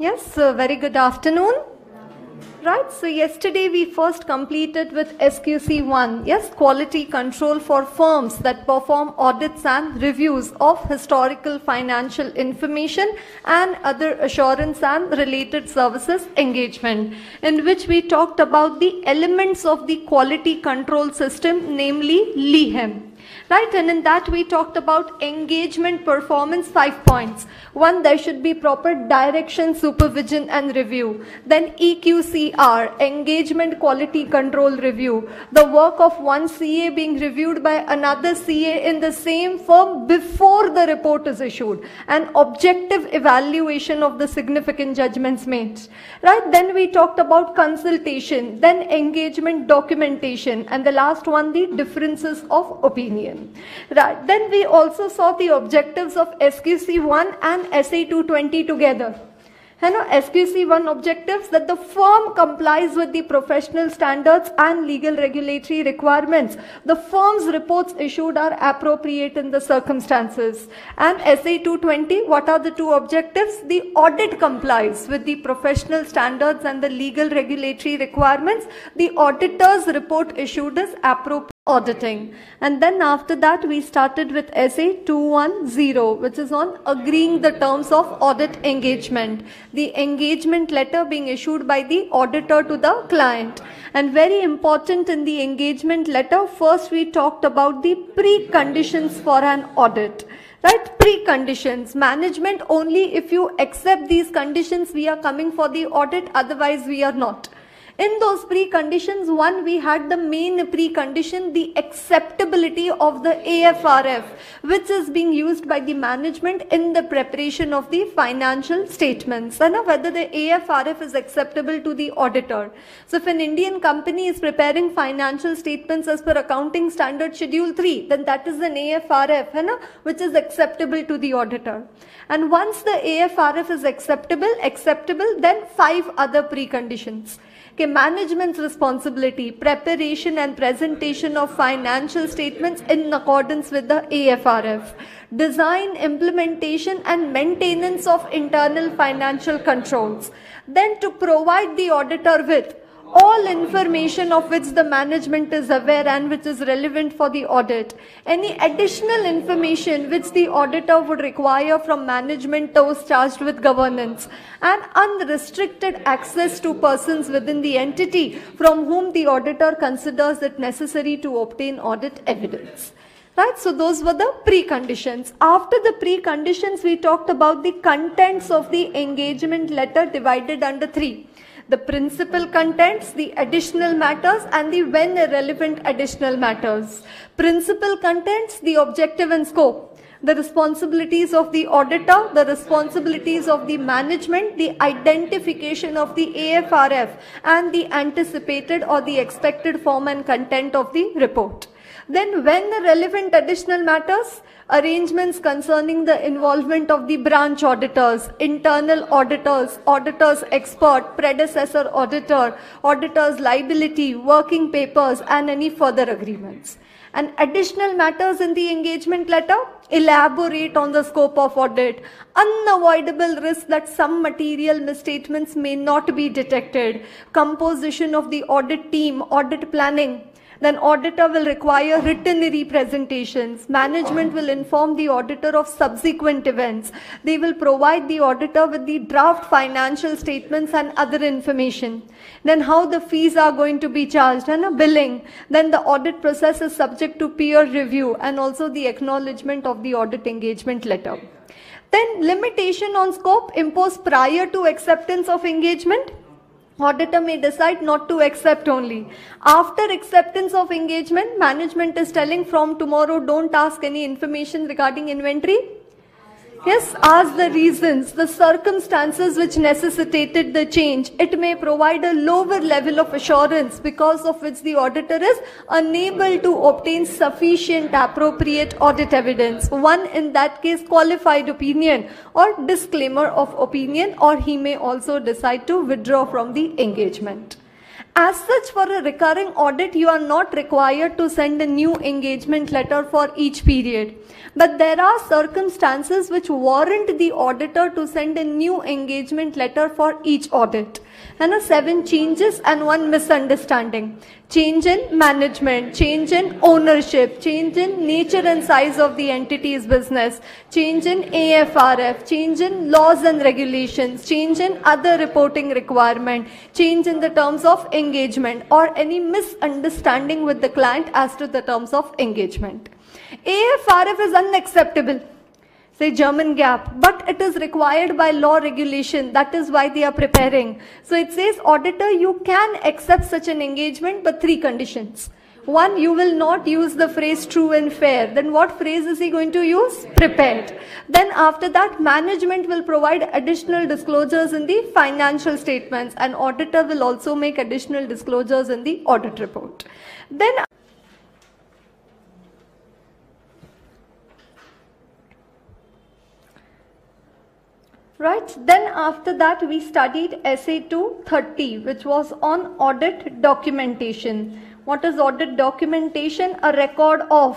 Yes, uh, very good afternoon. Right, so yesterday we first completed with SQC1, yes, quality control for firms that perform audits and reviews of historical financial information and other assurance and related services engagement, in which we talked about the elements of the quality control system, namely LEHEM right? And in that we talked about engagement performance five points. One, there should be proper direction, supervision and review. Then EQCR, engagement quality control review. The work of one CA being reviewed by another CA in the same firm before the report is issued. An objective evaluation of the significant judgments made, right? Then we talked about consultation, then engagement documentation, and the last one, the differences of opinion. Right. Then we also saw the objectives of SQC1 and SA220 together. You know, SQC1 objectives that the firm complies with the professional standards and legal regulatory requirements. The firm's reports issued are appropriate in the circumstances. And SA220, what are the two objectives? The audit complies with the professional standards and the legal regulatory requirements. The auditor's report issued is appropriate auditing. And then after that, we started with SA 210, which is on agreeing the terms of audit engagement. The engagement letter being issued by the auditor to the client. And very important in the engagement letter, first we talked about the preconditions for an audit right preconditions management only if you accept these conditions we are coming for the audit otherwise we are not in those preconditions, one, we had the main precondition, the acceptability of the AFRF, which is being used by the management in the preparation of the financial statements. And whether the AFRF is acceptable to the auditor. So if an Indian company is preparing financial statements as per accounting standard schedule 3, then that is an AFRF, which is acceptable to the auditor. And once the AFRF is acceptable, acceptable, then five other preconditions. Management's responsibility, preparation and presentation of financial statements in accordance with the AFRF, design, implementation and maintenance of internal financial controls. Then to provide the auditor with all information of which the management is aware and which is relevant for the audit. Any additional information which the auditor would require from management those charged with governance and unrestricted access to persons within the entity from whom the auditor considers it necessary to obtain audit evidence. Right, so those were the preconditions. After the preconditions, we talked about the contents of the engagement letter divided under three the principal contents, the additional matters and the when relevant additional matters. Principal contents, the objective and scope the responsibilities of the auditor, the responsibilities of the management, the identification of the AFRF and the anticipated or the expected form and content of the report. Then when the relevant additional matters, arrangements concerning the involvement of the branch auditors, internal auditors, auditors expert, predecessor auditor, auditors liability, working papers and any further agreements. And additional matters in the engagement letter, elaborate on the scope of audit, unavoidable risk that some material misstatements may not be detected, composition of the audit team, audit planning, then auditor will require written representations. Management will inform the auditor of subsequent events. They will provide the auditor with the draft financial statements and other information. Then how the fees are going to be charged and a billing. Then the audit process is subject to peer review and also the acknowledgement of the audit engagement letter. Then limitation on scope imposed prior to acceptance of engagement auditor may decide not to accept only. After acceptance of engagement, management is telling from tomorrow don't ask any information regarding inventory. Yes, as the reasons, the circumstances which necessitated the change. It may provide a lower level of assurance because of which the auditor is unable to obtain sufficient appropriate audit evidence. One, in that case, qualified opinion or disclaimer of opinion or he may also decide to withdraw from the engagement. As such, for a recurring audit, you are not required to send a new engagement letter for each period. But there are circumstances which warrant the auditor to send a new engagement letter for each audit. And a seven changes and one misunderstanding. Change in management, change in ownership, change in nature and size of the entity's business, change in AFRF, change in laws and regulations, change in other reporting requirement, change in the terms of engagement or any misunderstanding with the client as to the terms of engagement. AFRF is unacceptable say German GAAP, but it is required by law regulation. That is why they are preparing. So it says, auditor, you can accept such an engagement, but three conditions. One, you will not use the phrase true and fair. Then what phrase is he going to use? Prepared. Then after that, management will provide additional disclosures in the financial statements and auditor will also make additional disclosures in the audit report. Then Right, then after that we studied SA 230 which was on audit documentation. What is audit documentation? A record of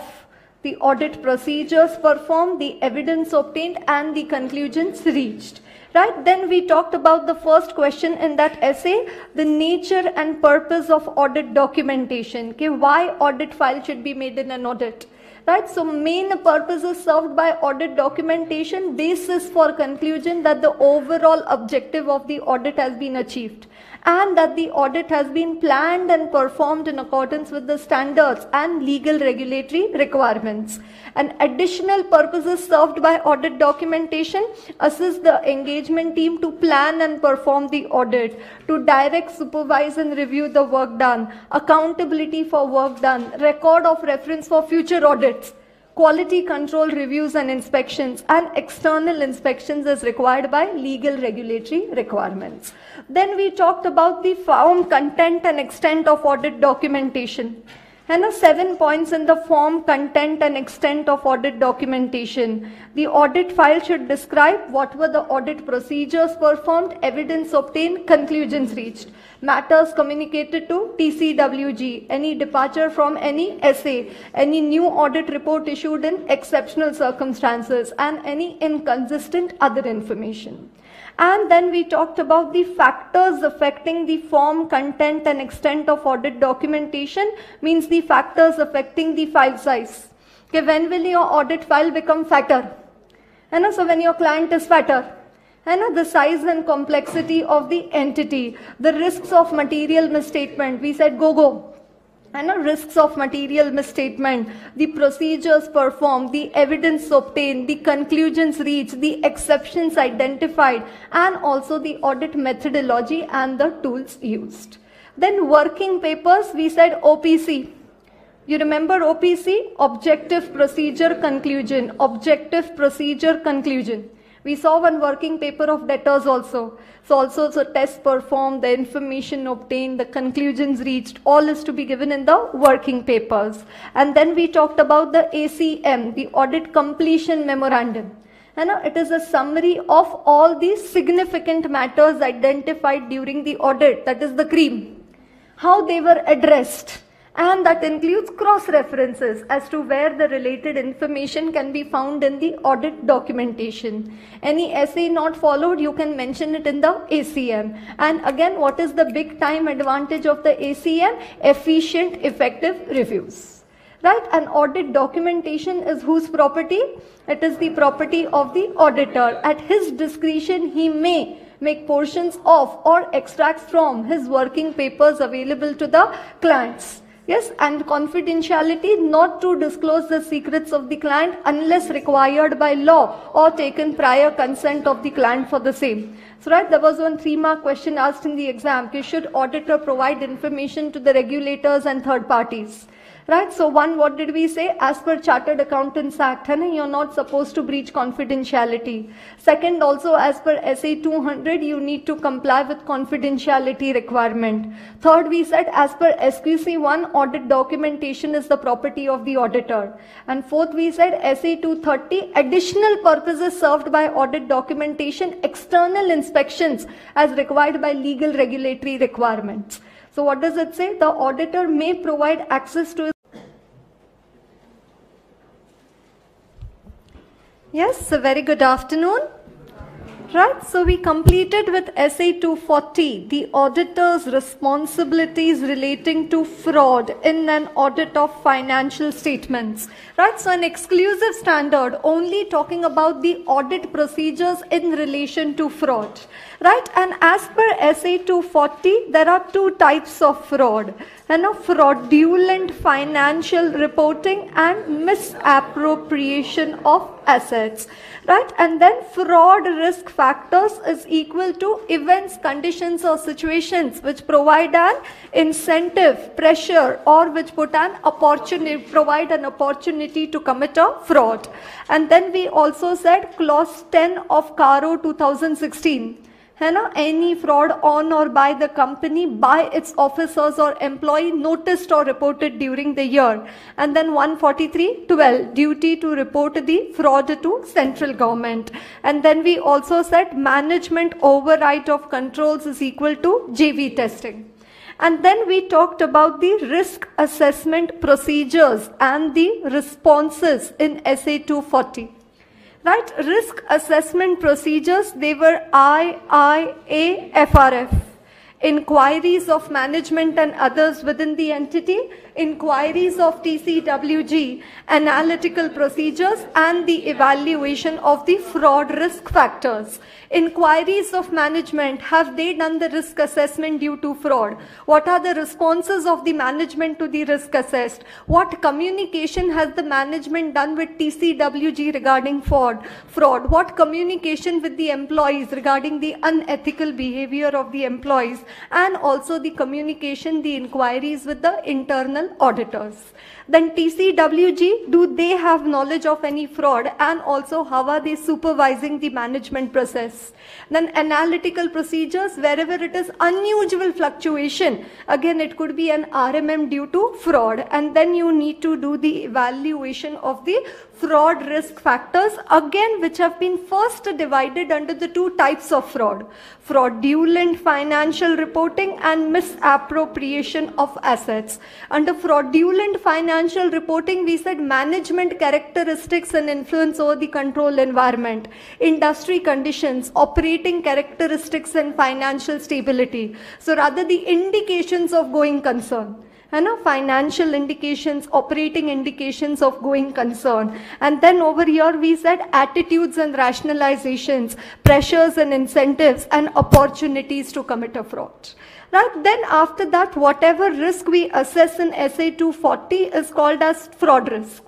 the audit procedures performed, the evidence obtained and the conclusions reached. Right, then we talked about the first question in that SA, the nature and purpose of audit documentation. Okay, why audit file should be made in an audit right so main purposes served by audit documentation basis for conclusion that the overall objective of the audit has been achieved and that the audit has been planned and performed in accordance with the standards and legal regulatory requirements. An additional purposes served by audit documentation assist the engagement team to plan and perform the audit, to direct, supervise and review the work done, accountability for work done, record of reference for future audits, quality control reviews and inspections and external inspections as required by legal regulatory requirements. Then we talked about the form content and extent of audit documentation. And the seven points in the form, content and extent of audit documentation. The audit file should describe what were the audit procedures performed, evidence obtained, conclusions reached matters communicated to TCWG, any departure from any SA, any new audit report issued in exceptional circumstances, and any inconsistent other information. And then we talked about the factors affecting the form, content, and extent of audit documentation, means the factors affecting the file size. Okay, when will your audit file become fatter? And so when your client is fatter, and the size and complexity of the entity, the risks of material misstatement. We said go go. And the risks of material misstatement, the procedures performed, the evidence obtained, the conclusions reached, the exceptions identified, and also the audit methodology and the tools used. Then working papers, we said OPC. You remember OPC? Objective Procedure Conclusion. Objective Procedure Conclusion. We saw one working paper of debtors also. So also so tests performed, the information obtained, the conclusions reached, all is to be given in the working papers. And then we talked about the ACM, the Audit Completion Memorandum. And it is a summary of all these significant matters identified during the audit, that is the cream. How they were addressed and that includes cross references as to where the related information can be found in the audit documentation. Any SA not followed, you can mention it in the ACM. And again, what is the big time advantage of the ACM? Efficient, effective reviews. Right? And audit documentation is whose property? It is the property of the auditor. At his discretion, he may make portions of or extracts from his working papers available to the clients. Yes, and confidentiality not to disclose the secrets of the client unless required by law or taken prior consent of the client for the same. So right, there was one three mark question asked in the exam. Should auditor provide information to the regulators and third parties? Right? So one, what did we say? As per Chartered Accountants Act, you're not supposed to breach confidentiality. Second, also as per SA 200, you need to comply with confidentiality requirement. Third, we said as per SQC 1, audit documentation is the property of the auditor. And fourth, we said SA 230, additional purposes served by audit documentation, external inspections as required by legal regulatory requirements. So what does it say? The auditor may provide access to Yes, a very good afternoon. Right, so we completed with SA 240 the auditor's responsibilities relating to fraud in an audit of financial statements. Right, so an exclusive standard only talking about the audit procedures in relation to fraud. Right, and as per SA 240, there are two types of fraud and a fraudulent financial reporting and misappropriation of assets right? And then fraud risk factors is equal to events conditions or situations which provide an incentive pressure or which put an opportunity provide an opportunity to commit a fraud. And then we also said clause 10 of CARO 2016 any fraud on or by the company by its officers or employee noticed or reported during the year. And then 143.12 duty to report the fraud to central government. And then we also said management override of controls is equal to JV testing. And then we talked about the risk assessment procedures and the responses in SA 240 right? Risk assessment procedures, they were IIAFRF. Inquiries of management and others within the entity, inquiries of TCWG, analytical procedures, and the evaluation of the fraud risk factors. Inquiries of management, have they done the risk assessment due to fraud? What are the responses of the management to the risk assessed? What communication has the management done with TCWG regarding fraud? Fraud. What communication with the employees regarding the unethical behavior of the employees? And also the communication, the inquiries with the internal auditors. Then TCWG, do they have knowledge of any fraud? And also how are they supervising the management process? Then analytical procedures, wherever it is unusual fluctuation, again it could be an RMM due to fraud. And then you need to do the evaluation of the fraud risk factors again which have been first divided under the two types of fraud. Fraudulent financial reporting and misappropriation of assets. Under fraudulent financial financial reporting, we said management characteristics and influence over the control environment, industry conditions, operating characteristics and financial stability. So rather the indications of going concern and know, financial indications, operating indications of going concern. And then over here we said attitudes and rationalizations, pressures and incentives and opportunities to commit a fraud. Right? Then after that, whatever risk we assess in SA 240 is called as fraud risk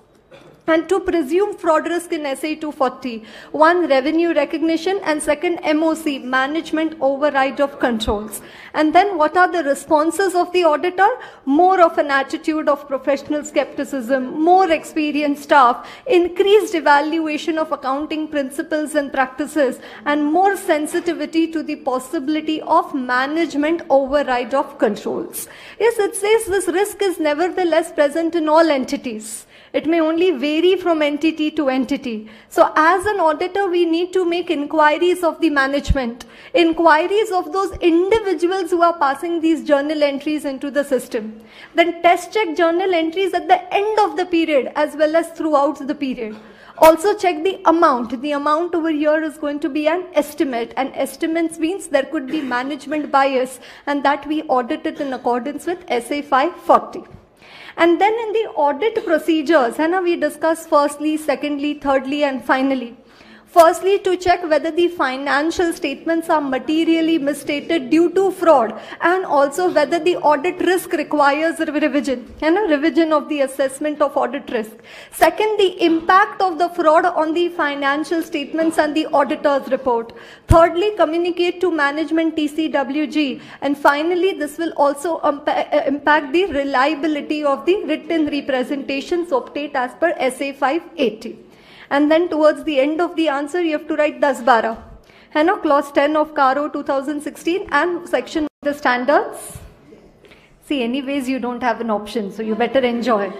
and to presume fraud risk in SA 240. One, revenue recognition and second, MOC, management override of controls. And then what are the responses of the auditor? More of an attitude of professional skepticism, more experienced staff, increased evaluation of accounting principles and practices, and more sensitivity to the possibility of management override of controls. Yes, it says this risk is nevertheless present in all entities. It may only vary from entity to entity. So as an auditor, we need to make inquiries of the management, inquiries of those individuals who are passing these journal entries into the system. Then test check journal entries at the end of the period as well as throughout the period. Also check the amount. The amount over here is going to be an estimate. And estimates means there could be management bias and that we audit it in accordance with SA 540. And then in the audit procedures, and we discuss firstly, secondly, thirdly, and finally. Firstly, to check whether the financial statements are materially misstated due to fraud and also whether the audit risk requires revision and a revision of the assessment of audit risk. Second, the impact of the fraud on the financial statements and the auditor's report. Thirdly, communicate to management TCWG. And finally, this will also uh, impact the reliability of the written representations obtained as per SA 580 and then towards the end of the answer you have to write 10 12 है ना clause 10 of CARO 2016 and section the standards. See anyways you don't have an option so you better enjoy.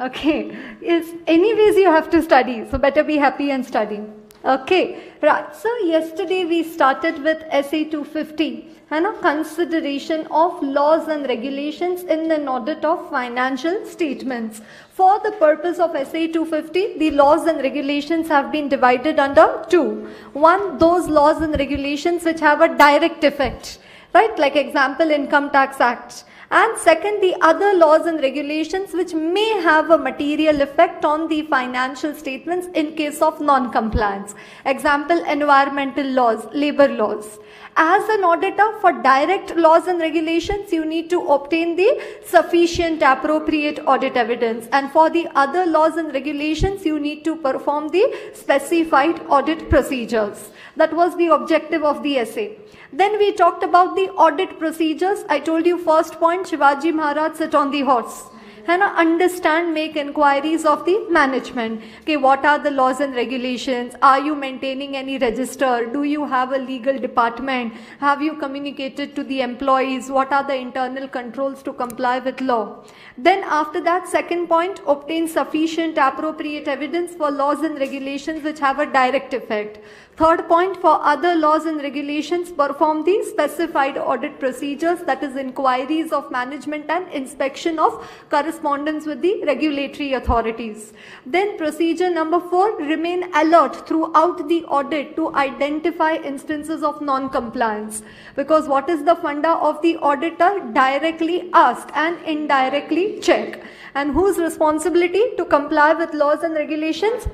Okay. Yes anyways you have to study so better be happy and study. Okay, right. So yesterday we started with SA 250 and a consideration of laws and regulations in an audit of financial statements. For the purpose of SA 250, the laws and regulations have been divided under two. One, those laws and regulations which have a direct effect, right? Like example, Income Tax Act and second the other laws and regulations which may have a material effect on the financial statements in case of non-compliance. Example environmental laws, labor laws. As an auditor for direct laws and regulations you need to obtain the sufficient appropriate audit evidence and for the other laws and regulations you need to perform the specified audit procedures. That was the objective of the SA. Then we talked about the audit procedures. I told you first point, Shivaji Maharaj sit on the horse. And understand, make inquiries of the management. Okay, what are the laws and regulations? Are you maintaining any register? Do you have a legal department? Have you communicated to the employees? What are the internal controls to comply with law? Then after that, second point, obtain sufficient appropriate evidence for laws and regulations which have a direct effect. Third point, for other laws and regulations, perform the specified audit procedures, that is inquiries of management and inspection of correspondence with the regulatory authorities. Then procedure number four, remain alert throughout the audit to identify instances of non-compliance. Because what is the funda of the auditor? Directly ask and indirectly check. And whose responsibility to comply with laws and regulations?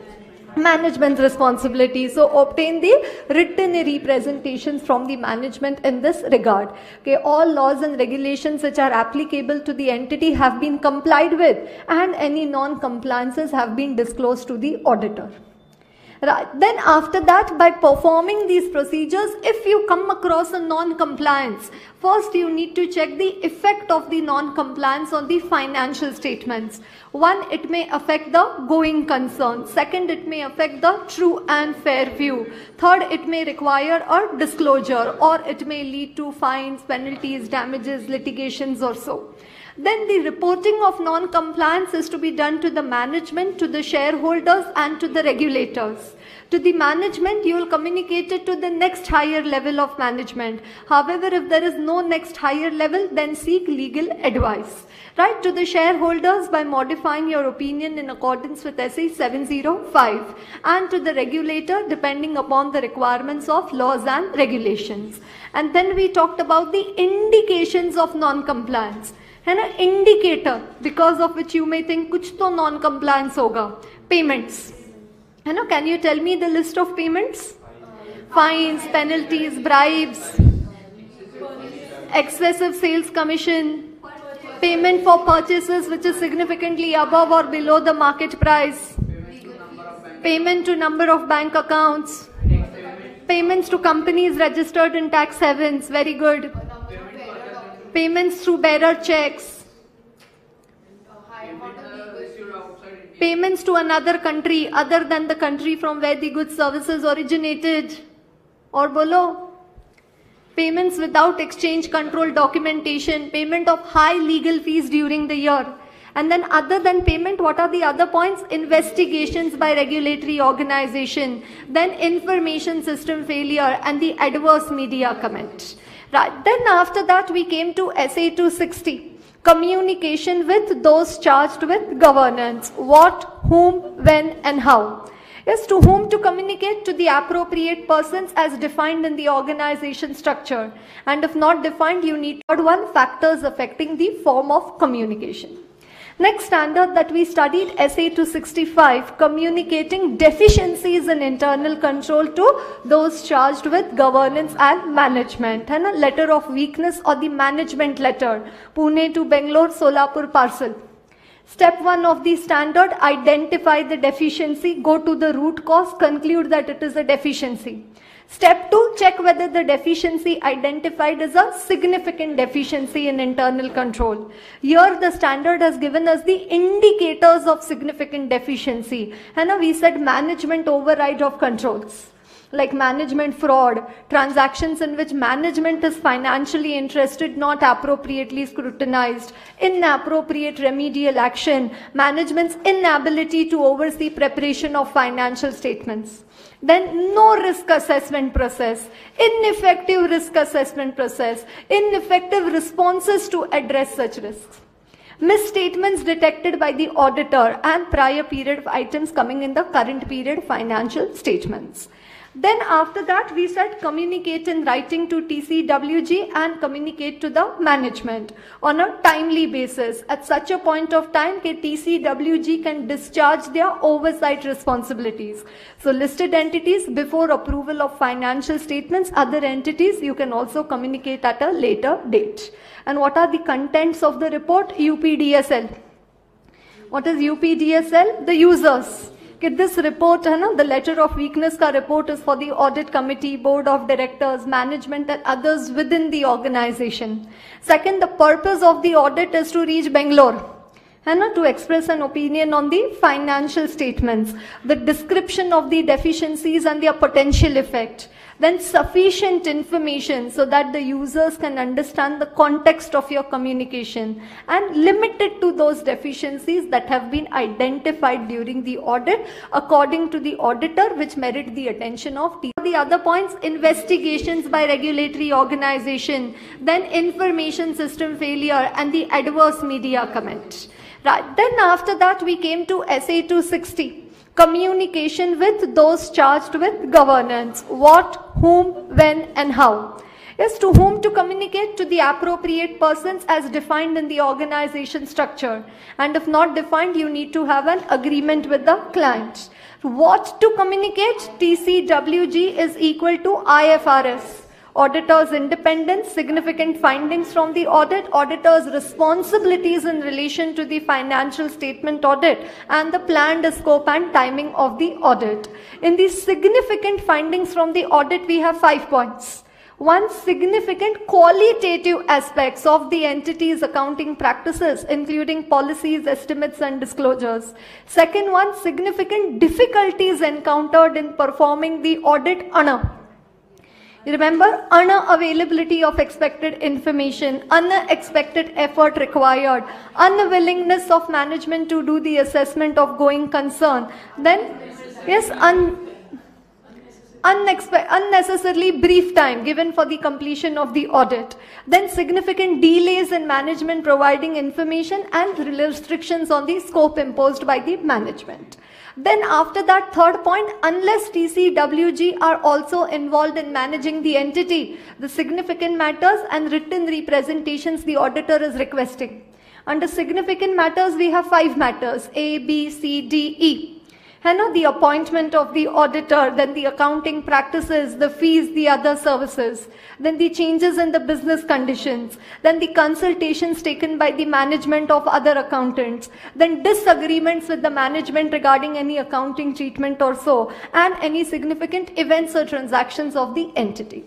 Management's responsibility. So obtain the written representations from the management in this regard. Okay, all laws and regulations which are applicable to the entity have been complied with and any non-compliances have been disclosed to the auditor. Then after that, by performing these procedures, if you come across a non-compliance, first you need to check the effect of the non-compliance on the financial statements. One, it may affect the going concern. Second, it may affect the true and fair view. Third, it may require a disclosure or it may lead to fines, penalties, damages, litigations or so. Then the reporting of non-compliance is to be done to the management, to the shareholders and to the regulators. To the management, you will communicate it to the next higher level of management. However, if there is no next higher level, then seek legal advice. Right to the shareholders by modifying your opinion in accordance with SA 705 and to the regulator depending upon the requirements of laws and regulations. And then we talked about the indications of non-compliance. है ना indicator because of which you may think कुछ तो non compliance होगा। Payments है ना can you tell me the list of payments fines penalties bribes excessive sales commission payment for purchases which is significantly above और below the market price payment to number of bank accounts payments to companies registered in tax havens very good payments through bearer checks, payments to another country other than the country from where the goods services originated, or below, payments without exchange control documentation, payment of high legal fees during the year. And then other than payment, what are the other points? Investigations by regulatory organization, then information system failure and the adverse media comment. Right. Then after that we came to SA 260. Communication with those charged with governance. What, whom, when and how. Yes, to whom to communicate? To the appropriate persons as defined in the organization structure. And if not defined, you need one factors affecting the form of communication. Next standard that we studied, SA 265, communicating deficiencies in internal control to those charged with governance and management. And a letter of weakness or the management letter, Pune to Bangalore, Solapur parcel. Step 1 of the standard, identify the deficiency, go to the root cause, conclude that it is a deficiency. Step 2, check whether the deficiency identified is a significant deficiency in internal control. Here the standard has given us the indicators of significant deficiency. And we said management override of controls. like management fraud, transactions in which management is financially interested, not appropriately scrutinized, inappropriate remedial action, management's inability to oversee preparation of financial statements. Then no risk assessment process, ineffective risk assessment process, ineffective responses to address such risks misstatements detected by the auditor and prior period items coming in the current period financial statements. Then after that, we said communicate in writing to TCWG and communicate to the management on a timely basis. At such a point of time, TCWG can discharge their oversight responsibilities. So listed entities before approval of financial statements, other entities you can also communicate at a later date. And what are the contents of the report? UPDSL. What is UPDSL? The users this report है ना the letter of weakness का report is for the audit committee board of directors management and others within the organization second the purpose of the audit is to reach bangalore है ना to express an opinion on the financial statements the description of the deficiencies and their potential effect then sufficient information so that the users can understand the context of your communication and limit it to those deficiencies that have been identified during the audit according to the auditor which merit the attention of the other points investigations by regulatory organization then information system failure and the adverse media comment. Right. Then after that we came to SA 260 communication with those charged with governance. What, whom, when, and how. Yes, to whom to communicate? To the appropriate persons as defined in the organization structure. And if not defined, you need to have an agreement with the client. What to communicate? TCWG is equal to IFRS auditor's independence, significant findings from the audit, auditor's responsibilities in relation to the financial statement audit, and the planned scope and timing of the audit. In the significant findings from the audit, we have five points. One, significant qualitative aspects of the entity's accounting practices, including policies, estimates, and disclosures. Second one, significant difficulties encountered in performing the audit honor Remember, unavailability of expected information, unexpected effort required, unwillingness of management to do the assessment of going concern. Then, yes, un unnecessarily brief time given for the completion of the audit. Then significant delays in management providing information and restrictions on the scope imposed by the management. Then after that third point, unless TCWG are also involved in managing the entity, the significant matters and written representations the auditor is requesting. Under significant matters, we have five matters, A, B, C, D, E. And the appointment of the auditor, then the accounting practices, the fees, the other services, then the changes in the business conditions, then the consultations taken by the management of other accountants, then disagreements with the management regarding any accounting treatment or so, and any significant events or transactions of the entity.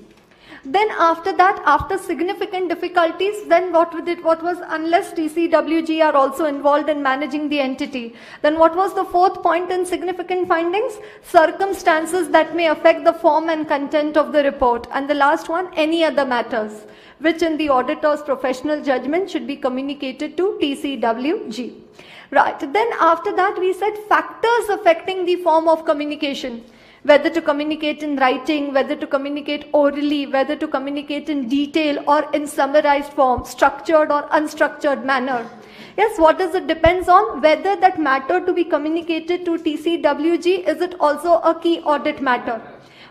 Then after that, after significant difficulties, then what, it, what was, unless TCWG are also involved in managing the entity, then what was the fourth point in significant findings? Circumstances that may affect the form and content of the report. And the last one, any other matters, which in the auditor's professional judgment should be communicated to TCWG. Right, then after that we said factors affecting the form of communication whether to communicate in writing, whether to communicate orally, whether to communicate in detail or in summarized form, structured or unstructured manner. Yes, what does it depends on whether that matter to be communicated to TCWG, is it also a key audit matter?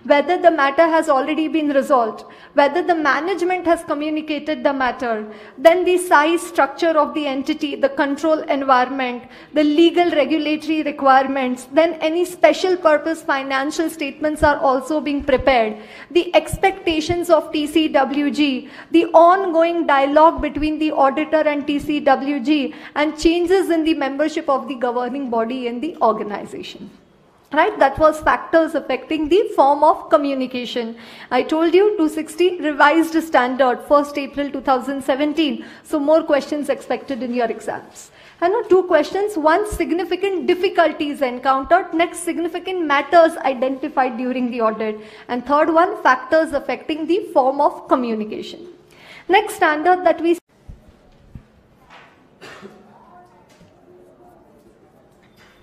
Whether the matter has already been resolved, whether the management has communicated the matter, then the size structure of the entity, the control environment, the legal regulatory requirements, then any special purpose financial statements are also being prepared. The expectations of TCWG, the ongoing dialogue between the auditor and TCWG, and changes in the membership of the governing body in the organization. Right? That was factors affecting the form of communication. I told you 260 revised standard 1st april 2017 so more questions expected in your exams. And now two questions. One significant difficulties encountered. Next significant matters identified during the audit. And third one factors affecting the form of communication. Next standard that we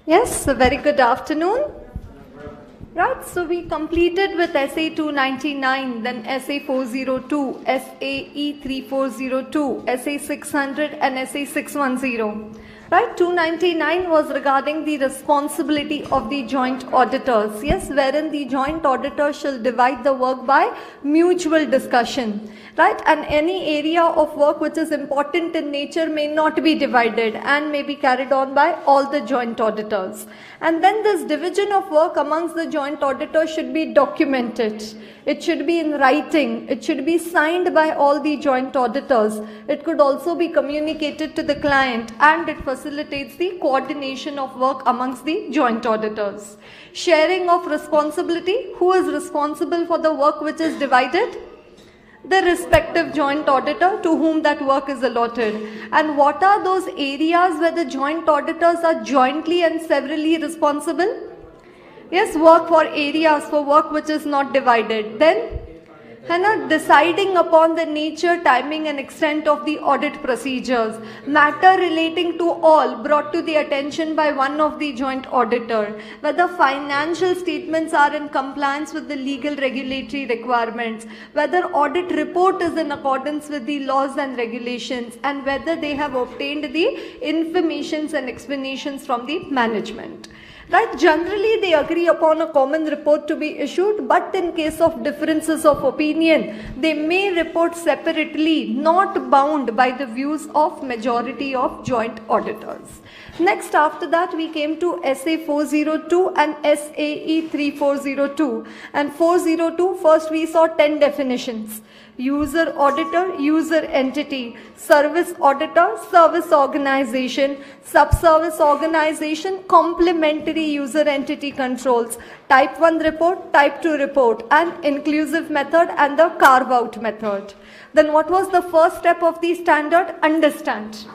Yes, a very good afternoon. Right, so we completed with SA 299, then SA 402, SAE 3402, SA 600 and SA 610. Right, 299 was regarding the responsibility of the joint auditors. Yes, wherein the joint auditor shall divide the work by mutual discussion. Right, and any area of work which is important in nature may not be divided and may be carried on by all the joint auditors. And then this division of work amongst the joint auditors should be documented. It should be in writing. It should be signed by all the joint auditors. It could also be communicated to the client and it facilitates the coordination of work amongst the joint auditors. Sharing of responsibility. Who is responsible for the work which is divided? The respective joint auditor to whom that work is allotted. And what are those areas where the joint auditors are jointly and severally responsible? Yes, work for areas for work which is not divided. Then Hannah, deciding upon the nature, timing and extent of the audit procedures, matter relating to all brought to the attention by one of the joint auditor, whether financial statements are in compliance with the legal regulatory requirements, whether audit report is in accordance with the laws and regulations, and whether they have obtained the informations and explanations from the management. Right? Generally, they agree upon a common report to be issued, but in case of differences of opinion, they may report separately, not bound by the views of majority of joint auditors. Next, after that, we came to SA 402 and SAE 3402. And 402, first we saw 10 definitions user auditor, user entity, service auditor, service organization, sub-service organization, complementary user entity controls, type 1 report, type 2 report, and inclusive method and the carve-out method. Then what was the first step of the standard? Understand.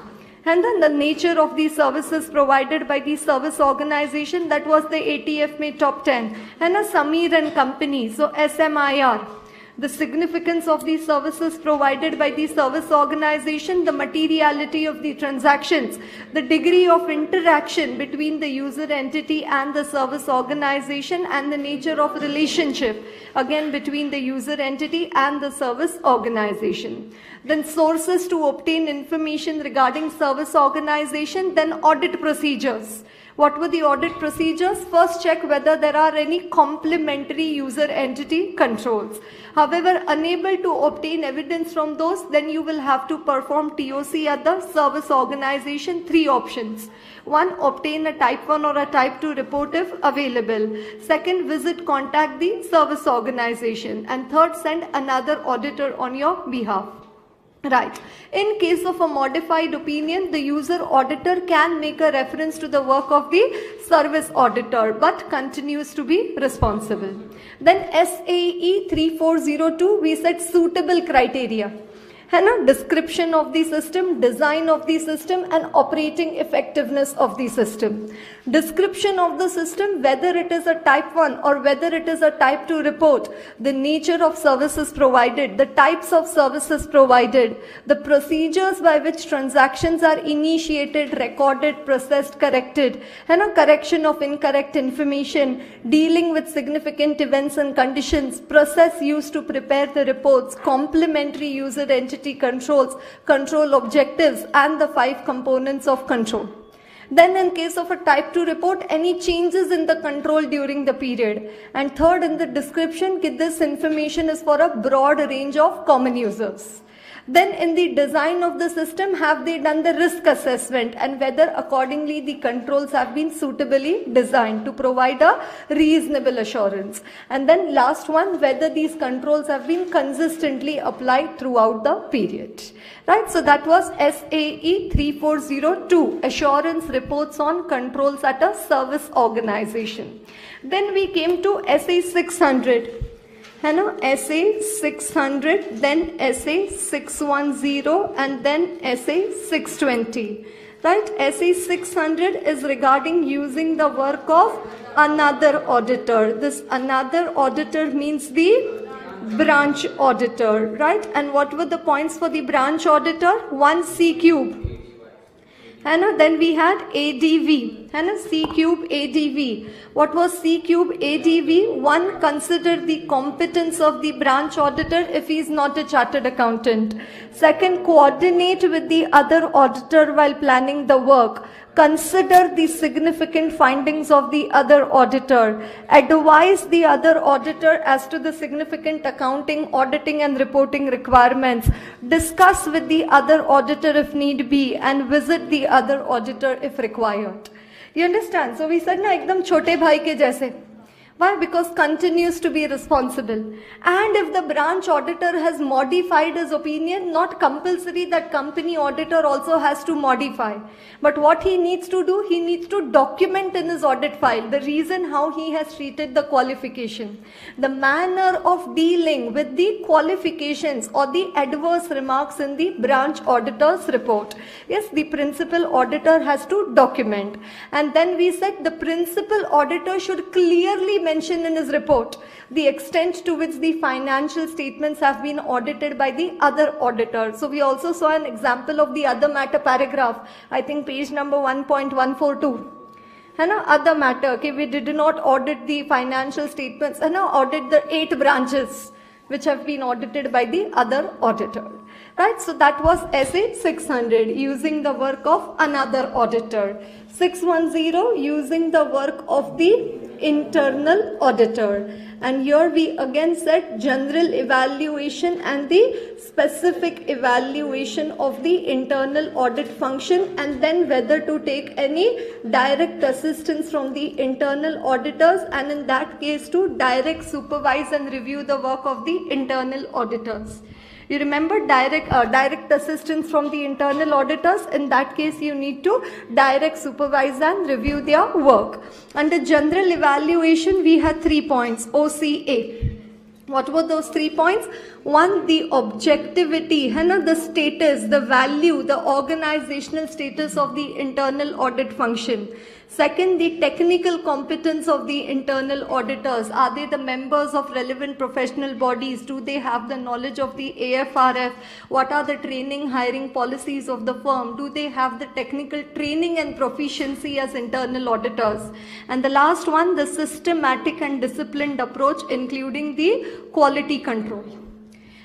And then the nature of the services provided by the service organization, that was the ATF May top 10. And a Samir and company, so SMIR the significance of these services provided by the service organization, the materiality of the transactions, the degree of interaction between the user entity and the service organization and the nature of relationship again between the user entity and the service organization. Then sources to obtain information regarding service organization, then audit procedures. What were the audit procedures? First check whether there are any complementary user entity controls. However, unable to obtain evidence from those, then you will have to perform TOC at the service organization. Three options. One, obtain a type 1 or a type 2 report if available. Second, visit, contact the service organization. And third, send another auditor on your behalf. Right. In case of a modified opinion, the user auditor can make a reference to the work of the service auditor but continues to be responsible. Then SAE 3402, we set suitable criteria है ना description of the system, design of the system and operating effectiveness of the system. Description of the system, whether it is a type 1 or whether it is a type 2 report, the nature of services provided, the types of services provided, the procedures by which transactions are initiated, recorded, processed, corrected, and a correction of incorrect information, dealing with significant events and conditions, process used to prepare the reports, complementary user controls, control objectives, and the five components of control. Then in case of a type 2 report, any changes in the control during the period. And third, in the description, this information is for a broad range of common users. Then in the design of the system, have they done the risk assessment and whether accordingly the controls have been suitably designed to provide a reasonable assurance. And then last one, whether these controls have been consistently applied throughout the period. Right, so that was SAE 3402, Assurance Reports on Controls at a Service Organization. Then we came to SA 600 है ना S A six hundred then S A six one zero and then S A six twenty right se 600 is regarding using the work of another auditor this another auditor means the branch auditor right and what were the points for the branch auditor 1 c cube and then we had ADV and C cube ADV. What was C cube ADV? One, consider the competence of the branch auditor if he is not a chartered accountant. Second, coordinate with the other auditor while planning the work consider the significant findings of the other auditor, advise the other auditor as to the significant accounting, auditing and reporting requirements, discuss with the other auditor if need be, and visit the other auditor if required. You understand? So we said na ekdam chote bhai ke jaise. Why? Because continues to be responsible. And if the branch auditor has modified his opinion, not compulsory that company auditor also has to modify. But what he needs to do, he needs to document in his audit file the reason how he has treated the qualification, the manner of dealing with the qualifications or the adverse remarks in the branch auditor's report. Yes, the principal auditor has to document. And then we said the principal auditor should clearly mention in his report the extent to which the financial statements have been audited by the other auditor. So we also saw an example of the other matter paragraph, I think page number 1.142. And other matter, okay, we did not audit the financial statements and now audit the eight branches which have been audited by the other auditor. Right, so that was SA 600 using the work of another auditor. 610 using the work of the internal auditor. And here we again said general evaluation and the specific evaluation of the internal audit function and then whether to take any direct assistance from the internal auditors and in that case to direct supervise and review the work of the internal auditors. You remember direct, uh, direct assistance from the internal auditors. In that case, you need to direct supervise and review their work. Under general evaluation, we had three points, OCA. What were those three points? One, the objectivity, है the status, the value, the organizational status of the internal audit function. Second, the technical competence of the internal auditors. Are they the members of relevant professional bodies? Do they have the knowledge of the AFRF? What are the training hiring policies of the firm? Do they have the technical training and proficiency as internal auditors? And the last one, the systematic and disciplined approach, including the quality control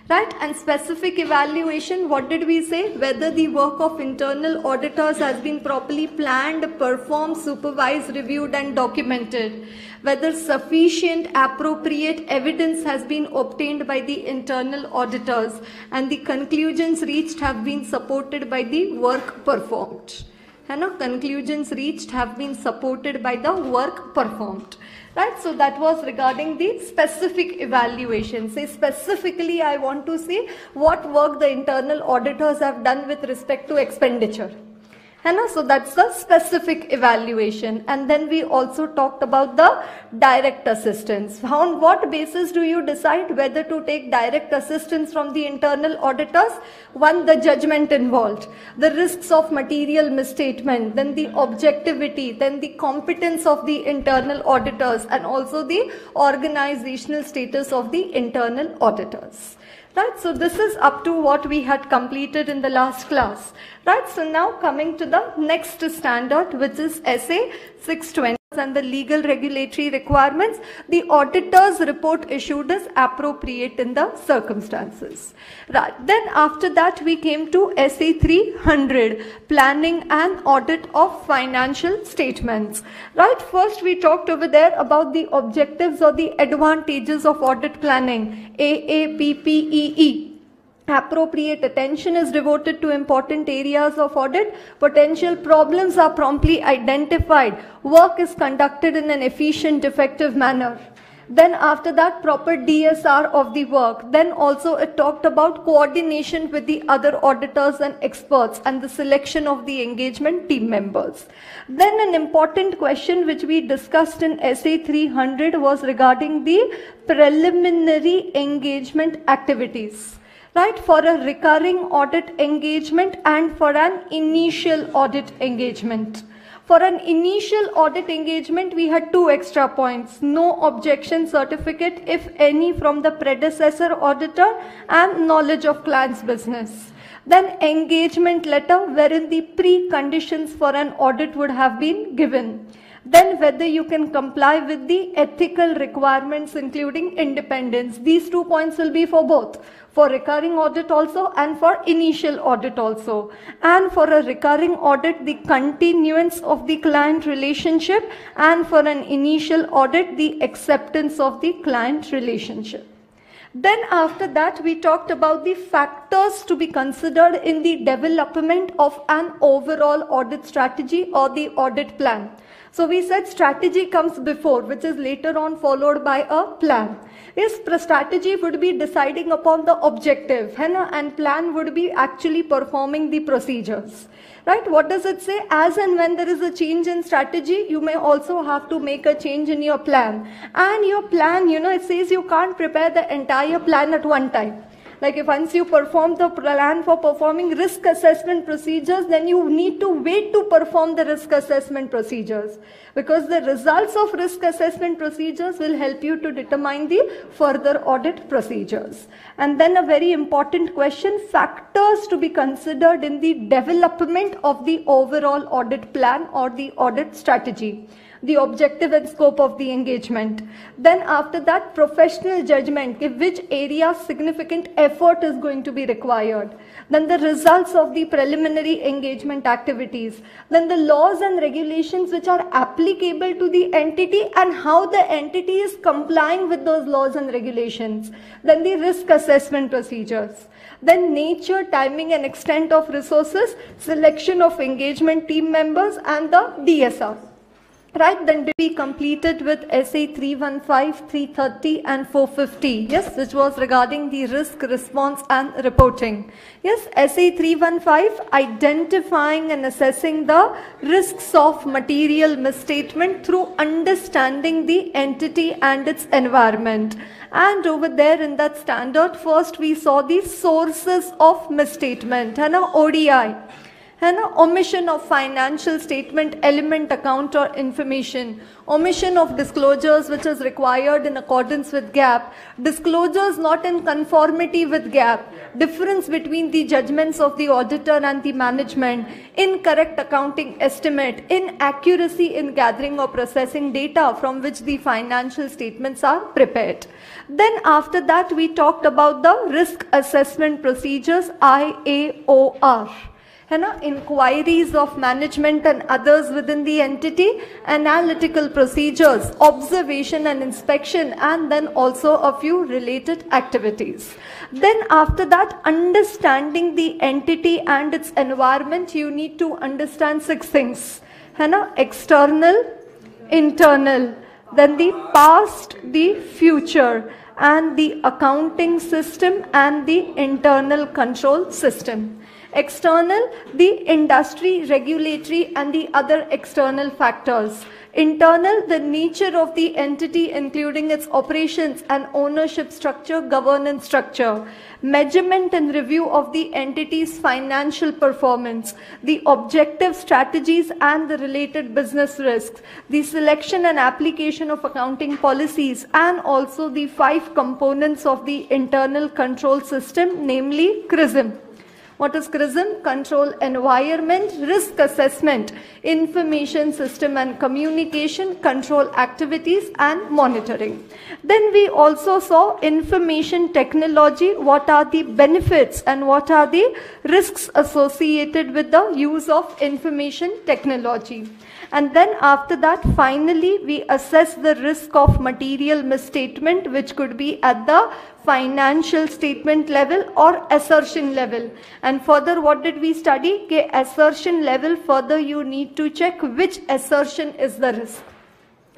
right and specific evaluation what did we say? Whether the work of internal auditors has been properly planned performed supervised reviewed and documented. Whether sufficient appropriate evidence has been obtained by the internal auditors and the conclusions reached have been supported by the work performed. And conclusions reached have been supported by the work performed right? So that was regarding the specific evaluation. Say specifically i want to see what work the internal auditors have done with respect to expenditure so that's the specific evaluation. And then we also talked about the direct assistance. On what basis do you decide whether to take direct assistance from the internal auditors? One, the judgment involved, the risks of material misstatement, then the objectivity, then the competence of the internal auditors and also the organizational status of the internal auditors. Right, so this is up to what we had completed in the last class. Right, so now coming to the next standard, which is SA 620 and the legal regulatory requirements, the auditor's report issued is appropriate in the circumstances. Right. Then after that we came to SA 300, planning and audit of financial statements. Right. First we talked over there about the objectives or the advantages of audit planning, AAPPEE appropriate attention is devoted to important areas of audit, potential problems are promptly identified, work is conducted in an efficient, effective manner. Then after that, proper DSR of the work. Then also it talked about coordination with the other auditors and experts and the selection of the engagement team members. Then an important question which we discussed in SA 300 was regarding the preliminary engagement activities right for a recurring audit engagement and for an initial audit engagement for an initial audit engagement, we had two extra points. No objection certificate, if any, from the predecessor auditor and knowledge of client's business. Then engagement letter wherein the preconditions for an audit would have been given. Then whether you can comply with the ethical requirements including independence. These two points will be for both for recurring audit also and for initial audit also. And for a recurring audit, the continuance of the client relationship and for an initial audit, the acceptance of the client relationship. Then after that, we talked about the factors to be considered in the development of an overall audit strategy or the audit plan. So we said strategy comes before, which is later on followed by a plan. Yes, strategy would be deciding upon the objective, and plan would be actually performing the procedures. Right? What does it say? As and when there is a change in strategy, you may also have to make a change in your plan. And your plan, you know, it says you can't prepare the entire plan at one time. Like if once you perform the plan for performing risk assessment procedures, then you need to wait to perform the risk assessment procedures. Because the results of risk assessment procedures will help you to determine the further audit procedures. And then a very important question, factors to be considered in the development of the overall audit plan or the audit strategy the objective and scope of the engagement. Then after that, professional judgment, which area significant effort is going to be required. Then the results of the preliminary engagement activities. Then the laws and regulations which are applicable to the entity and how the entity is complying with those laws and regulations. Then the risk assessment procedures. Then nature, timing and extent of resources, selection of engagement team members and the DSR. Right, then to be completed with SA 315, 330 and 450. Yes, which was regarding the risk response and reporting. Yes, SA 315, identifying and assessing the risks of material misstatement through understanding the entity and its environment. And over there in that standard, first we saw the sources of misstatement, and ODI and omission of financial statement element account or information. Omission of disclosures which is required in accordance with GAAP disclosures not in conformity with GAAP difference between the judgments of the auditor and the management. Incorrect accounting estimate. Inaccuracy in gathering or processing data from which the financial statements are prepared. Then after that we talked about the risk assessment procedures IAOR know, inquiries of management and others within the entity, analytical procedures, observation and inspection, and then also a few related activities. Then after that, understanding the entity and its environment, you need to understand six things. know, external, internal, then the past, the future, and the accounting system and the internal control system. External, the industry, regulatory and the other external factors. Internal, the nature of the entity including its operations and ownership structure, governance structure. Measurement and review of the entity's financial performance. The objective strategies and the related business risks. The selection and application of accounting policies and also the five components of the internal control system, namely CRISM. What is CRISM? Control environment, risk assessment, information system and communication, control activities and monitoring. Then we also saw information technology, what are the benefits and what are the risks associated with the use of information technology. And then after that, finally, we assess the risk of material misstatement, which could be at the financial statement level और assertion level and further what did we study के assertion level further you need to check which assertion is the risk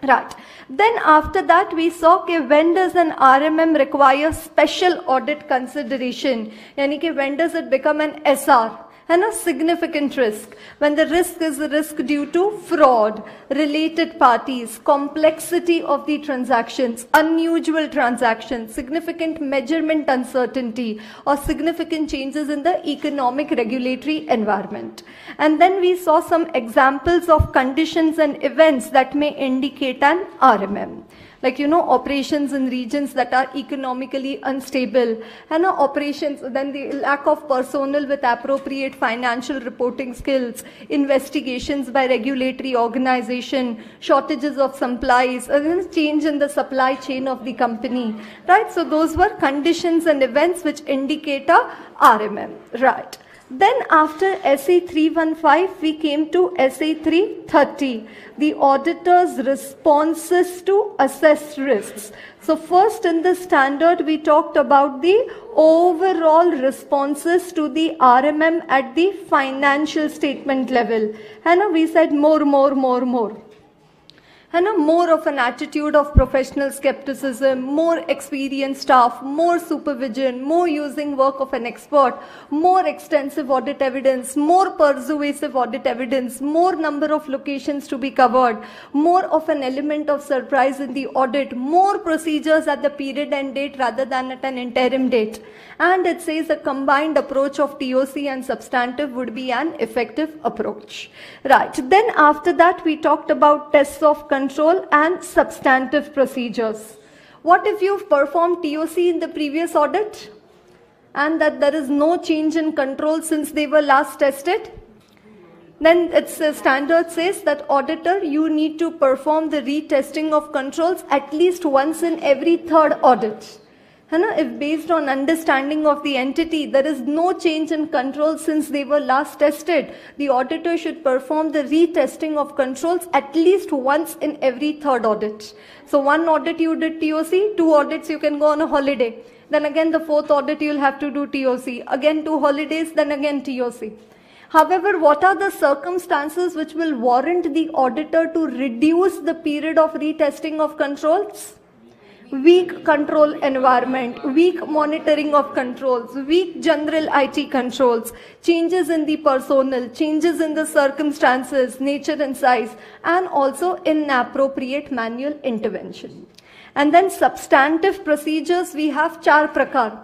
right then after that we saw के vendors and R M M require special audit consideration यानी कि vendors it become N S R and a significant risk when the risk is a risk due to fraud, related parties, complexity of the transactions, unusual transactions, significant measurement uncertainty, or significant changes in the economic regulatory environment. And then we saw some examples of conditions and events that may indicate an RMM like you know operations in regions that are economically unstable. And operations then the lack of personnel with appropriate financial reporting skills investigations by regulatory organization shortages of supplies and change in the supply chain of the company right? So those were conditions and events which indicate a rmm right then after SA 315, we came to SA 330, the auditor's responses to assess risks. So first in the standard, we talked about the overall responses to the RMM at the financial statement level. And we said more, more, more, more and a more of an attitude of professional skepticism, more experienced staff, more supervision, more using work of an expert, more extensive audit evidence, more persuasive audit evidence, more number of locations to be covered, more of an element of surprise in the audit, more procedures at the period end date rather than at an interim date. And it says a combined approach of TOC and substantive would be an effective approach. Right. Then after that, we talked about tests of control control and substantive procedures. What if you've performed TOC in the previous audit and that there is no change in control since they were last tested? Then its a standard says that auditor, you need to perform the retesting of controls at least once in every third audit. If based on understanding of the entity, there is no change in control since they were last tested, the auditor should perform the retesting of controls at least once in every third audit. So one audit you did TOC, two audits you can go on a holiday. Then again the fourth audit you'll have to do TOC. Again two holidays, then again TOC. However, what are the circumstances which will warrant the auditor to reduce the period of retesting of controls? Weak control environment, weak monitoring of controls, weak general IT controls, changes in the personnel, changes in the circumstances, nature and size, and also inappropriate manual intervention. And then substantive procedures, we have char prakar.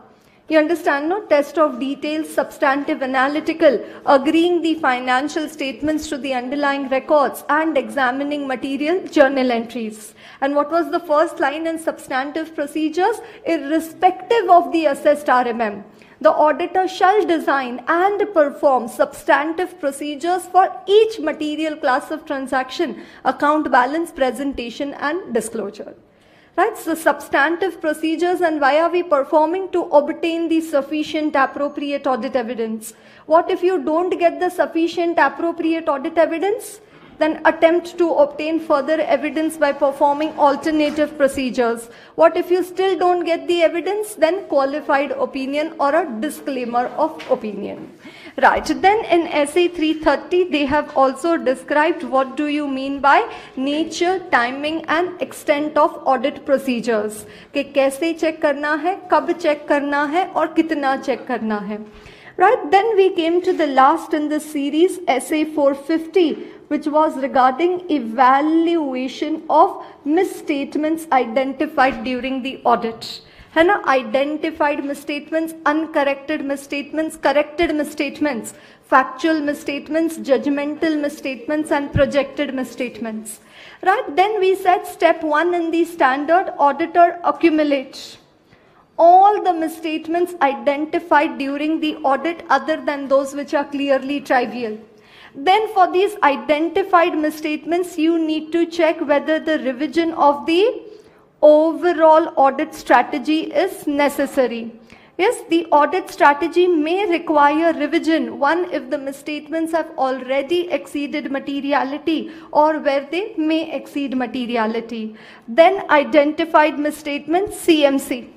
You understand, no? Test of details, substantive analytical, agreeing the financial statements to the underlying records and examining material journal entries. And what was the first line in substantive procedures? Irrespective of the assessed RMM, the auditor shall design and perform substantive procedures for each material class of transaction, account balance, presentation and disclosure. Right? So substantive procedures and why are we performing to obtain the sufficient appropriate audit evidence? What if you don't get the sufficient appropriate audit evidence? then attempt to obtain further evidence by performing alternative procedures. What if you still don't get the evidence? Then qualified opinion or a disclaimer of opinion. Right, then in SA 330, they have also described what do you mean by nature, timing and extent of audit procedures. Ke कैसे check करना है कब check करना है और कितना check करना है Right, then we came to the last in the series, SA 450, which was regarding evaluation of misstatements identified during the audit. है identified misstatements, uncorrected misstatements, corrected misstatements, factual misstatements, judgmental misstatements, and projected misstatements. Right? Then we said step one in the standard auditor accumulate all the misstatements identified during the audit other than those which are clearly trivial. Then for these identified misstatements, you need to check whether the revision of the overall audit strategy is necessary. Yes, the audit strategy may require revision. One, if the misstatements have already exceeded materiality or where they may exceed materiality. Then identified misstatements, CMC.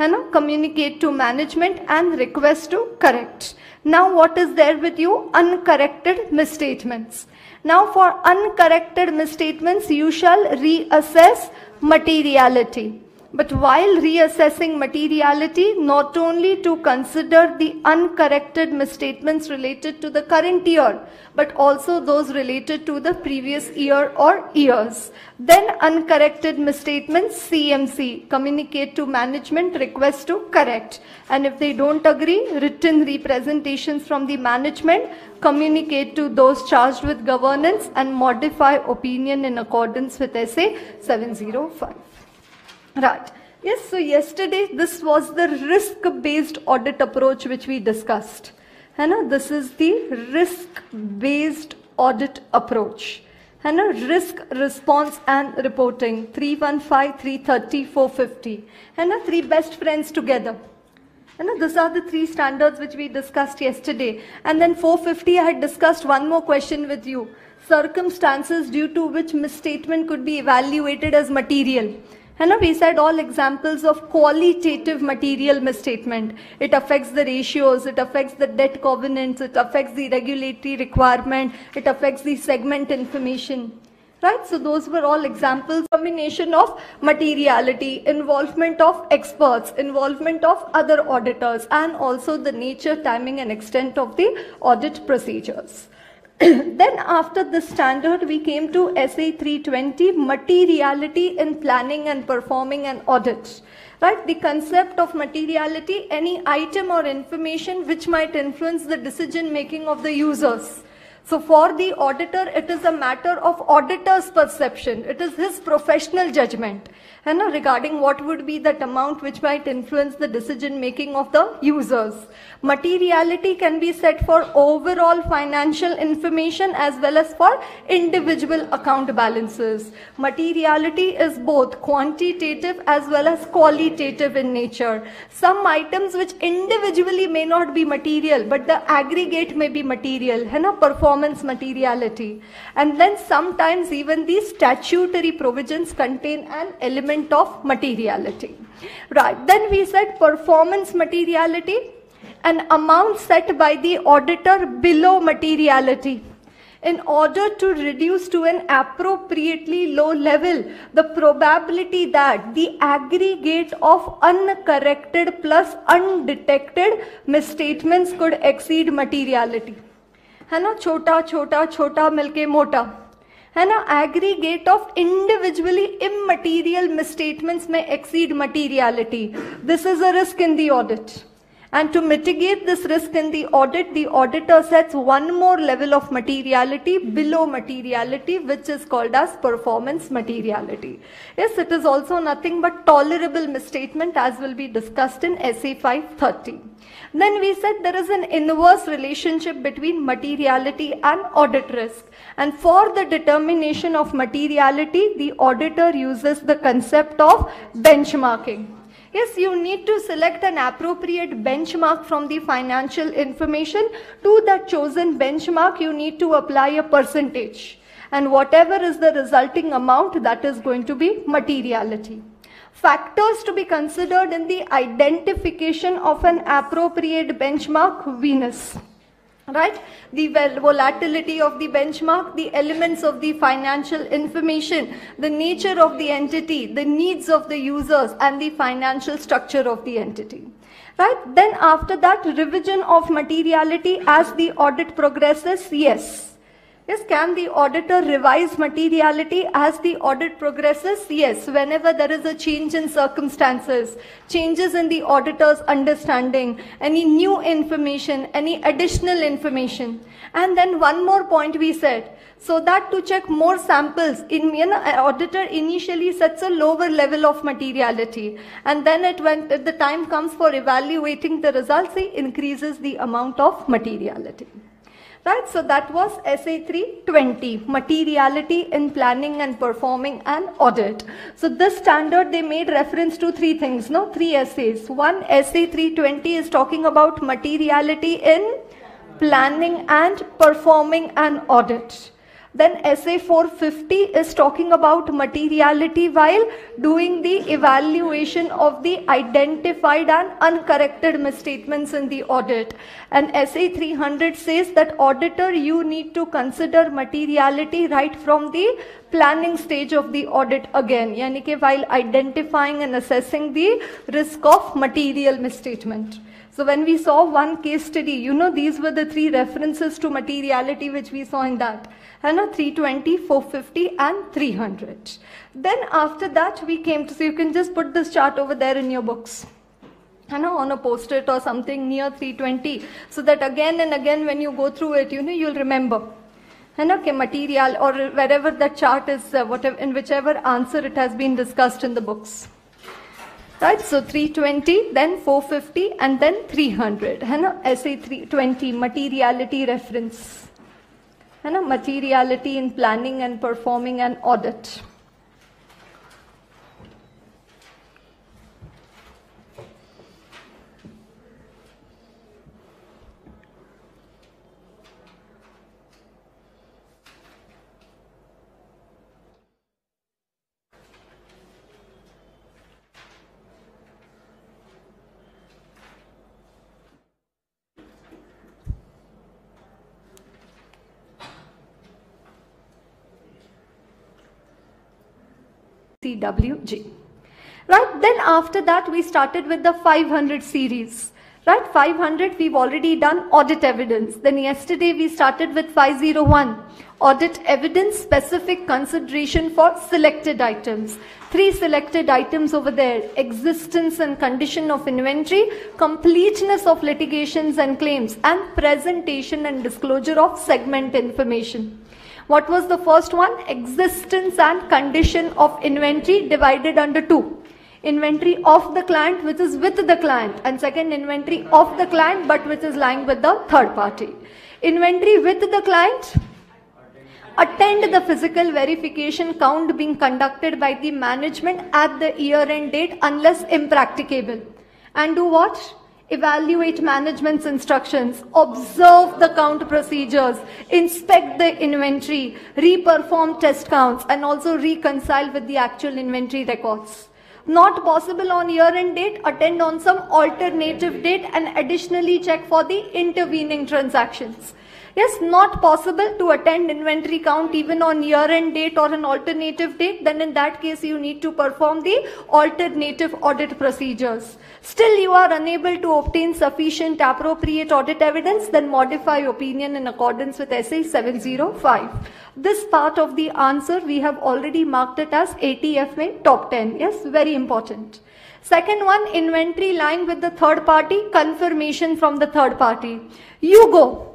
ना communicate to management and request to correct now what is there with you uncorrected misstatements now for uncorrected misstatements you shall reassess materiality but while reassessing materiality, not only to consider the uncorrected misstatements related to the current year, but also those related to the previous year or years. Then uncorrected misstatements, CMC, communicate to management, request to correct. And if they don't agree, written representations from the management, communicate to those charged with governance and modify opinion in accordance with SA 705. Right. Yes, so yesterday this was the risk-based audit approach which we discussed. Hannah, this is the risk-based audit approach. Hannah, risk response and reporting 315, 330, 450. Hannah, three best friends together. Hannah, these are the three standards which we discussed yesterday. And then 450, I had discussed one more question with you. Circumstances due to which misstatement could be evaluated as material. And we said all examples of qualitative material misstatement. It affects the ratios, it affects the debt covenants, it affects the regulatory requirement, it affects the segment information. Right, so those were all examples, combination of materiality, involvement of experts, involvement of other auditors, and also the nature, timing, and extent of the audit procedures. then after the standard, we came to SA 320, materiality in planning and performing an audit. Right, the concept of materiality, any item or information which might influence the decision making of the users. So for the auditor, it is a matter of auditor's perception. It is his professional judgment and regarding what would be that amount which might influence the decision making of the users. Materiality can be set for overall financial information as well as for individual account balances. Materiality is both quantitative as well as qualitative in nature. Some items which individually may not be material but the aggregate may be material, है performance materiality. And then sometimes even these statutory provisions contain an element element of materiality. Right, then we said performance materiality, an amount set by the auditor below materiality in order to reduce to an appropriately low level the probability that the aggregate of uncorrected plus undetected misstatements could exceed materiality है ना छोटा छोटा छोटा मिलके मोटा है ना aggregate of individually immaterial misstatements may exceed materiality. This is a risk in the audit. And to mitigate this risk in the audit, the auditor sets one more level of materiality below materiality, which is called as performance materiality. Yes, it is also nothing but tolerable misstatement as will be discussed in SA 530. Then we said there is an inverse relationship between materiality and audit risk. And for the determination of materiality, the auditor uses the concept of benchmarking. Yes, you need to select an appropriate benchmark from the financial information. To that chosen benchmark, you need to apply a percentage. And whatever is the resulting amount, that is going to be materiality. Factors to be considered in the identification of an appropriate benchmark, Venus right? The volatility of the benchmark, the elements of the financial information, the nature of the entity, the needs of the users, and the financial structure of the entity. Right? Then after that, revision of materiality as the audit progresses, yes. Can the auditor revise materiality as the audit progresses? Yes, whenever there is a change in circumstances, changes in the auditor's understanding, any new information, any additional information. And then one more point we said, so that to check more samples, in, you know, auditor initially sets a lower level of materiality. And then it the time comes for evaluating the results, he increases the amount of materiality. Right, so that was SA 320, materiality in planning and performing an audit. So this standard, they made reference to three things, no? Three SAs. One, SA 320 is talking about materiality in planning and performing an audit. Then SA 450 is talking about materiality while doing the evaluation of the identified and uncorrected misstatements in the audit. And SA 300 says that auditor, you need to consider materiality right from the planning stage of the audit again. Yani ke while identifying and assessing the risk of material misstatement. So when we saw one case study, you know, these were the three references to materiality which we saw in that. And 320, 450 and 300. Then after that we came to, so you can just put this chart over there in your books. And on a post-it or something near 320 so that again and again when you go through it, you know, you'll remember. And okay, material or wherever that chart is, uh, whatever, in whichever answer it has been discussed in the books. Right, so 320, then 450 and then 300. है ना ऐसे 320 materiality reference. है ना materiality in planning and performing an audit. CWG. Right, then after that we started with the 500 series. Right, 500 we've already done audit evidence. Then yesterday we started with 501, audit evidence specific consideration for selected items. Three selected items over there, existence and condition of inventory, completeness of litigations and claims, and presentation and disclosure of segment information. What was the first one? Existence and condition of inventory divided under two. Inventory of the client which is with the client and second inventory of the client but which is lying with the third party. Inventory with the client attend the physical verification count being conducted by the management at the year end date unless impracticable. And do what? Evaluate management's instructions, observe the count procedures, inspect the inventory, re-perform test counts, and also reconcile with the actual inventory records. Not possible on year-end date, attend on some alternative date and additionally check for the intervening transactions. Yes, not possible to attend inventory count even on year-end date or an alternative date, then in that case you need to perform the alternative audit procedures. Still you are unable to obtain sufficient appropriate audit evidence, then modify opinion in accordance with SA 705. This part of the answer we have already marked it as ATFA top 10. Yes, very important. Second one, inventory lying with the third party, confirmation from the third party. You go,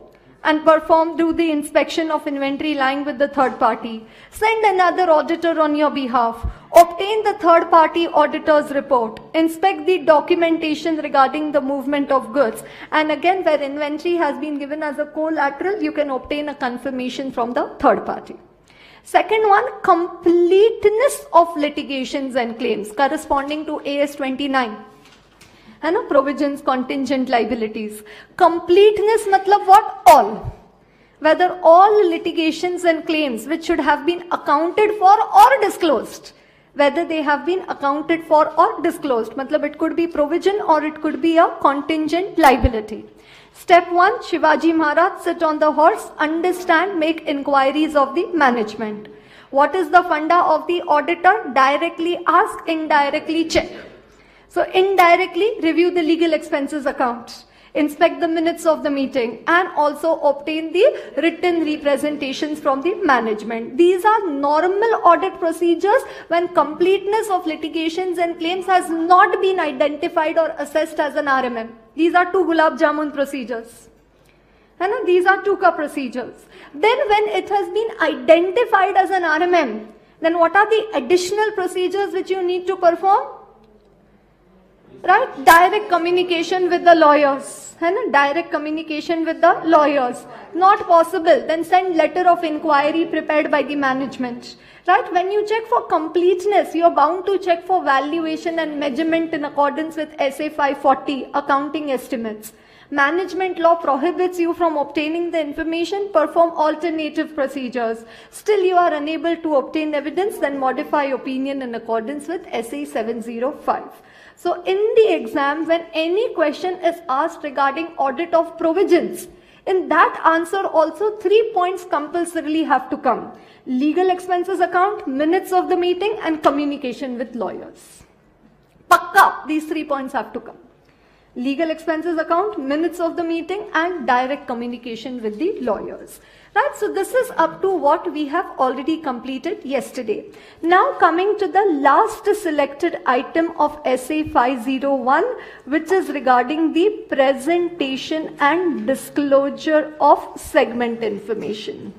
and perform do the inspection of inventory lying with the third party. Send another auditor on your behalf. Obtain the third party auditor's report. Inspect the documentation regarding the movement of goods. And again, where inventory has been given as a collateral, you can obtain a confirmation from the third party. Second one, completeness of litigations and claims corresponding to AS 29 है ना provisions contingent liabilities completeness मतलब what all whether all litigations and claims which should have been accounted for or disclosed whether they have been accounted for or disclosed matlab it could be provision or it could be a contingent liability step 1 shivaji maharaj sit on the horse understand make inquiries of the management what is the funda of the auditor directly ask indirectly check so indirectly review the legal expenses account, inspect the minutes of the meeting and also obtain the written representations from the management. These are normal audit procedures when completeness of litigations and claims has not been identified or assessed as an RMM. These are two Gulab Jamun procedures. And these are two procedures. Then when it has been identified as an RMM, then what are the additional procedures which you need to perform? Right? Direct communication with the lawyers. ना? Direct communication with the lawyers. Not possible. Then send letter of inquiry prepared by the management. Right? When you check for completeness you're bound to check for valuation and measurement in accordance with SA 540 accounting estimates. Management law prohibits you from obtaining the information, perform alternative procedures. Still you are unable to obtain evidence, then modify opinion in accordance with SA 705. So in the exam, when any question is asked regarding audit of provisions, in that answer also three points compulsorily have to come. Legal expenses account, minutes of the meeting and communication with lawyers. Pakka, these three points have to come legal expenses account, minutes of the meeting and direct communication with the lawyers. Right, so this is up to what we have already completed yesterday. Now coming to the last selected item of SA 501 which is regarding the presentation and disclosure of segment information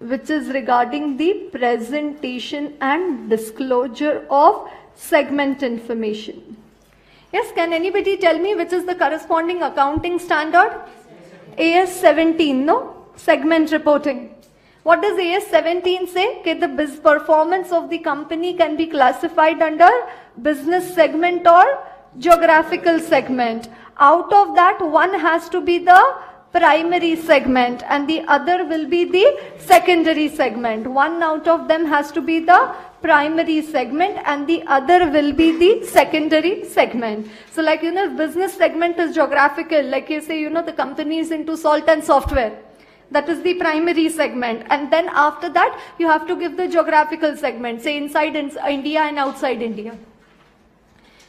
which is regarding the presentation and disclosure of segment information. Yes, can anybody tell me which is the corresponding accounting standard? AS 17, no? Segment reporting. What does AS 17 say? Okay, the biz performance of the company can be classified under business segment or geographical segment. Out of that, one has to be the primary segment and the other will be the secondary segment. One out of them has to be the primary segment and the other will be the secondary segment. So like, you know, business segment is geographical, like you say, you know, the company is into salt and software. That is the primary segment. And then after that, you have to give the geographical segment, say inside India and outside India.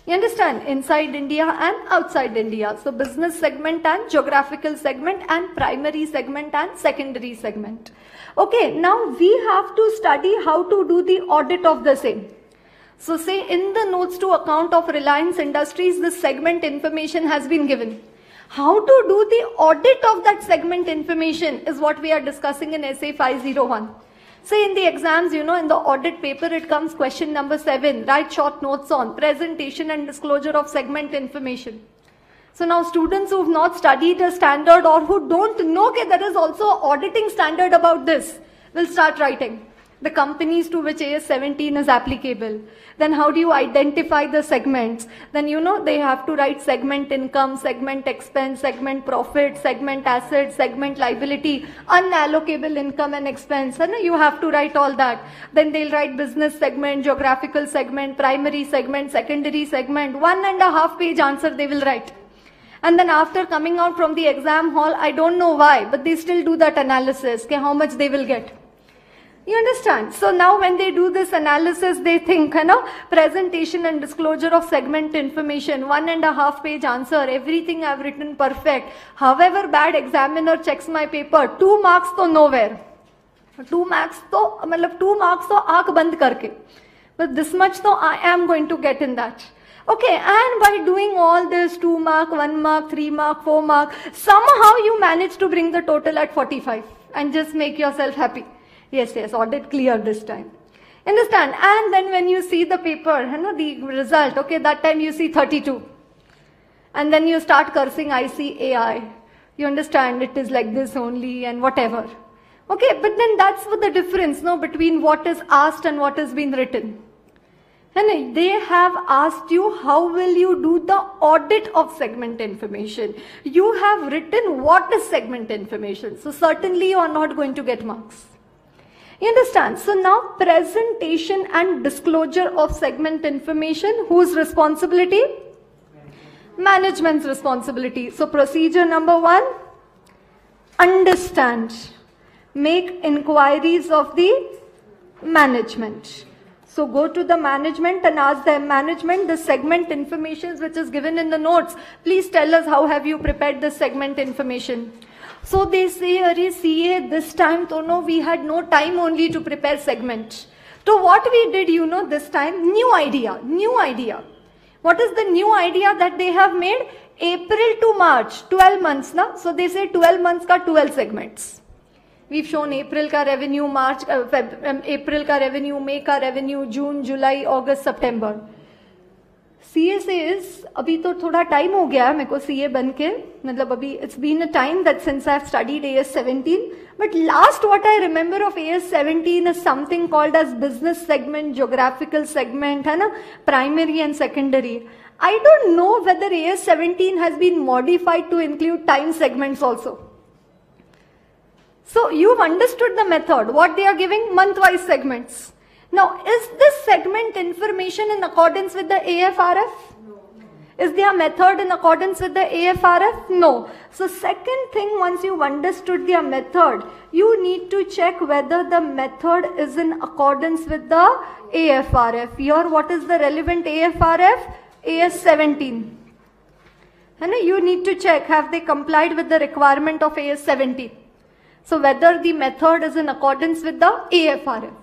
You understand? Inside India and outside India. So business segment and geographical segment and primary segment and secondary segment. Okay, now we have to study how to do the audit of the same. So say in the notes to account of Reliance Industries, this segment information has been given. How to do the audit of that segment information is what we are discussing in SA 501. Say in the exams, you know, in the audit paper, it comes question number seven, write short notes on presentation and disclosure of segment information. So now students who've not studied a standard or who don't know that there is also auditing standard about this will start writing the companies to which AS 17 is applicable. Then how do you identify the segments? Then you know they have to write segment income, segment expense, segment profit, segment asset, segment liability, unallocable income and expense. And you have to write all that. Then they'll write business segment, geographical segment, primary segment, secondary segment. One and a half page answer they will write. And then after coming out from the exam hall, I don't know why, but they still do that analysis, okay, how much they will get. You understand? So now when they do this analysis, they think, you know, presentation and disclosure of segment information, one and a half page answer, everything I've written perfect. However bad examiner checks my paper, two marks to nowhere. Two marks to, matlab two marks to aak band karke. But this much to I am going to get in that. Okay, and by doing all this, 2 mark, 1 mark, 3 mark, 4 mark, somehow you manage to bring the total at 45 and just make yourself happy. Yes, yes, audit clear this time. Understand? And then when you see the paper, you know, the result, okay, that time you see 32. And then you start cursing ICAI. You understand it is like this only and whatever. Okay, but then that's what the difference, no, between what is asked and what has been written. And they have asked you how will you do the audit of segment information. You have written what is segment information. So certainly you are not going to get marks. You understand? So now presentation and disclosure of segment information, whose responsibility? Management's responsibility. So procedure number one, understand. Make inquiries of the management. So go to the management and ask them, management, the segment information which is given in the notes, please tell us how have you prepared the segment information. So they say, Are CA, this time, to no, we had no time only to prepare segment. So what we did, you know, this time, new idea, new idea. What is the new idea that they have made? April to March, 12 months, na? So they say 12 months ka 12 segments. We've shown April ka revenue, March, uh, um, April ka revenue, May ka revenue, June, July, August, September. C A से is अभी तो थोड़ा time हो गया है मेरे को सी ए बन के मतलब अभी it's been a time that since I studied A S seventeen but last what I remember of A S seventeen is something called as business segment geographical segment है ना primary and secondary I don't know whether AS17 has been modified to include time segments also. So you've understood the method, what they are giving month-wise segments. Now, is this segment information in accordance with the AFRF? No. Is their method in accordance with the AFRF? No. So second thing, once you've understood their method, you need to check whether the method is in accordance with the AFRF. Here, what is the relevant AFRF? AS17. And you need to check, have they complied with the requirement of AS17? So whether the method is in accordance with the AFRF.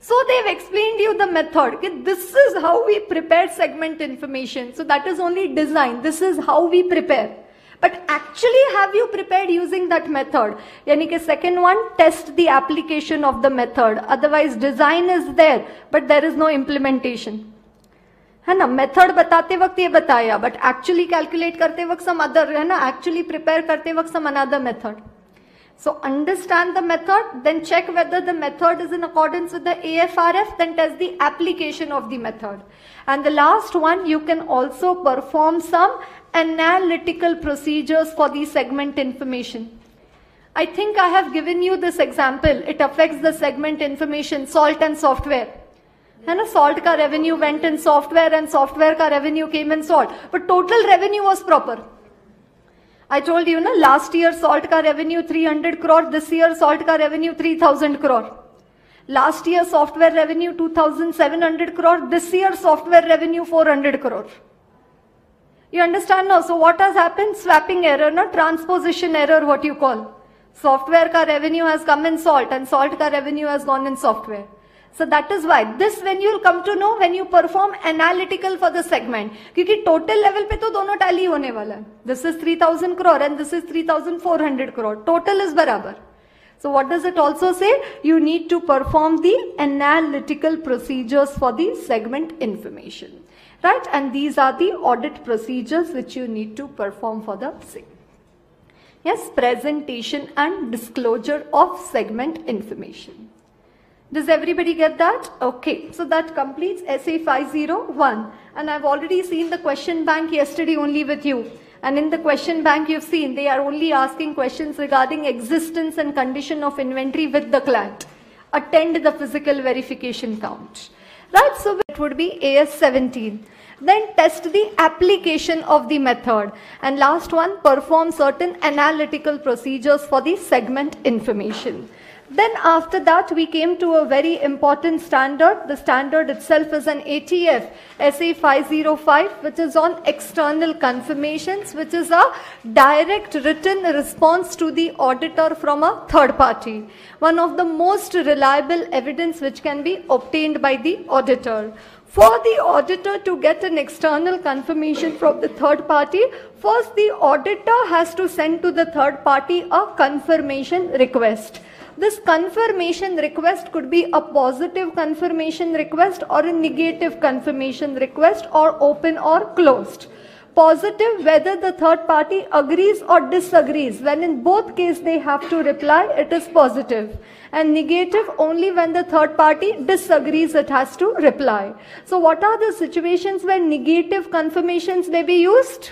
So they've explained you the method. Okay? This is how we prepare segment information. So that is only design. This is how we prepare. But actually have you prepared using that method? Yani ke second one, test the application of the method. Otherwise design is there, but there is no implementation. है ना method बताते वक्त ये बताया but actually calculate करते वक्त some other है ना एक्चुअली प्रिपेयर करते वक्त some another method So understand the method, then check whether the method is in accordance with the AFRF, then test the application of the method. And the last one, you can also perform some analytical procedures for the segment information. I think I have given you this example. It affects the segment information, salt and software. है ना salt का revenue went in software and software का revenue came in salt but total revenue was proper I told you, na, last year salt ka revenue 300 crore, this year salt ka revenue 3000 crore. Last year software revenue 2700 crore, this year software revenue 400 crore. You understand now? So what has happened? Swapping error, na? transposition error, what you call. Software ka revenue has come in salt and salt ka revenue has gone in software. So that is why this when you'll come to know when you perform analytical for the segment. क्योंकि total level पे तो दोनों tally होने वाला है. This is 3000 crore and this is 3400 crore. Total is बराबर. So what does it also say? You need to perform the analytical procedures for the segment information. Right? And these are the audit procedures which you need to perform for the segment. Yes, presentation and disclosure of segment information. Does everybody get that? Okay, so that completes SA 501 and I've already seen the question bank yesterday only with you. And in the question bank you've seen they are only asking questions regarding existence and condition of inventory with the client. Attend the physical verification count. Right, so it would be AS 17. Then test the application of the method. And last one, perform certain analytical procedures for the segment information. Then after that, we came to a very important standard. The standard itself is an ATF SA 505, which is on external confirmations, which is a direct written response to the auditor from a third party. One of the most reliable evidence which can be obtained by the auditor. For the auditor to get an external confirmation from the third party, first the auditor has to send to the third party a confirmation request. This confirmation request could be a positive confirmation request or a negative confirmation request or open or closed. Positive whether the third party agrees or disagrees. When in both cases they have to reply, it is positive. And negative only when the third party disagrees, it has to reply. So what are the situations where negative confirmations may be used?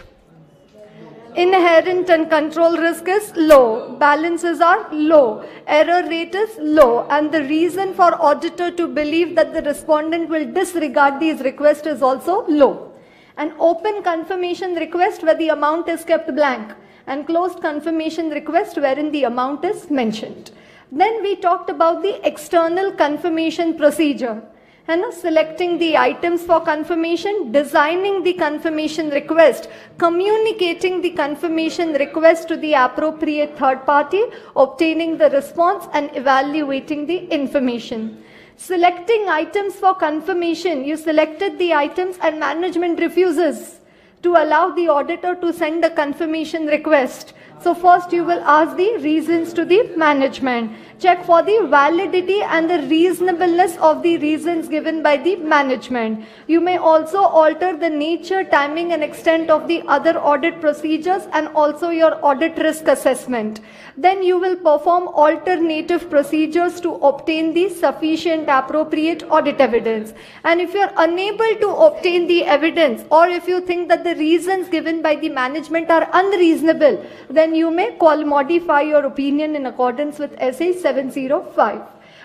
Inherent and control risk is low, balances are low, error rate is low, and the reason for auditor to believe that the respondent will disregard these requests is also low. An open confirmation request where the amount is kept blank and closed confirmation request wherein the amount is mentioned. Then we talked about the external confirmation procedure and selecting the items for confirmation, designing the confirmation request, communicating the confirmation request to the appropriate third party, obtaining the response and evaluating the information. Selecting items for confirmation, you selected the items and management refuses. to allow the auditor to send a confirmation request. So first you will ask the reasons to the management. Check for the validity and the reasonableness of the reasons given by the management. You may also alter the nature, timing and extent of the other audit procedures and also your audit risk assessment. Then you will perform alternative procedures to obtain the sufficient appropriate audit evidence. And if you are unable to obtain the evidence or if you think that the reasons given by the management are unreasonable, then you may call modify your opinion in accordance with SA 705.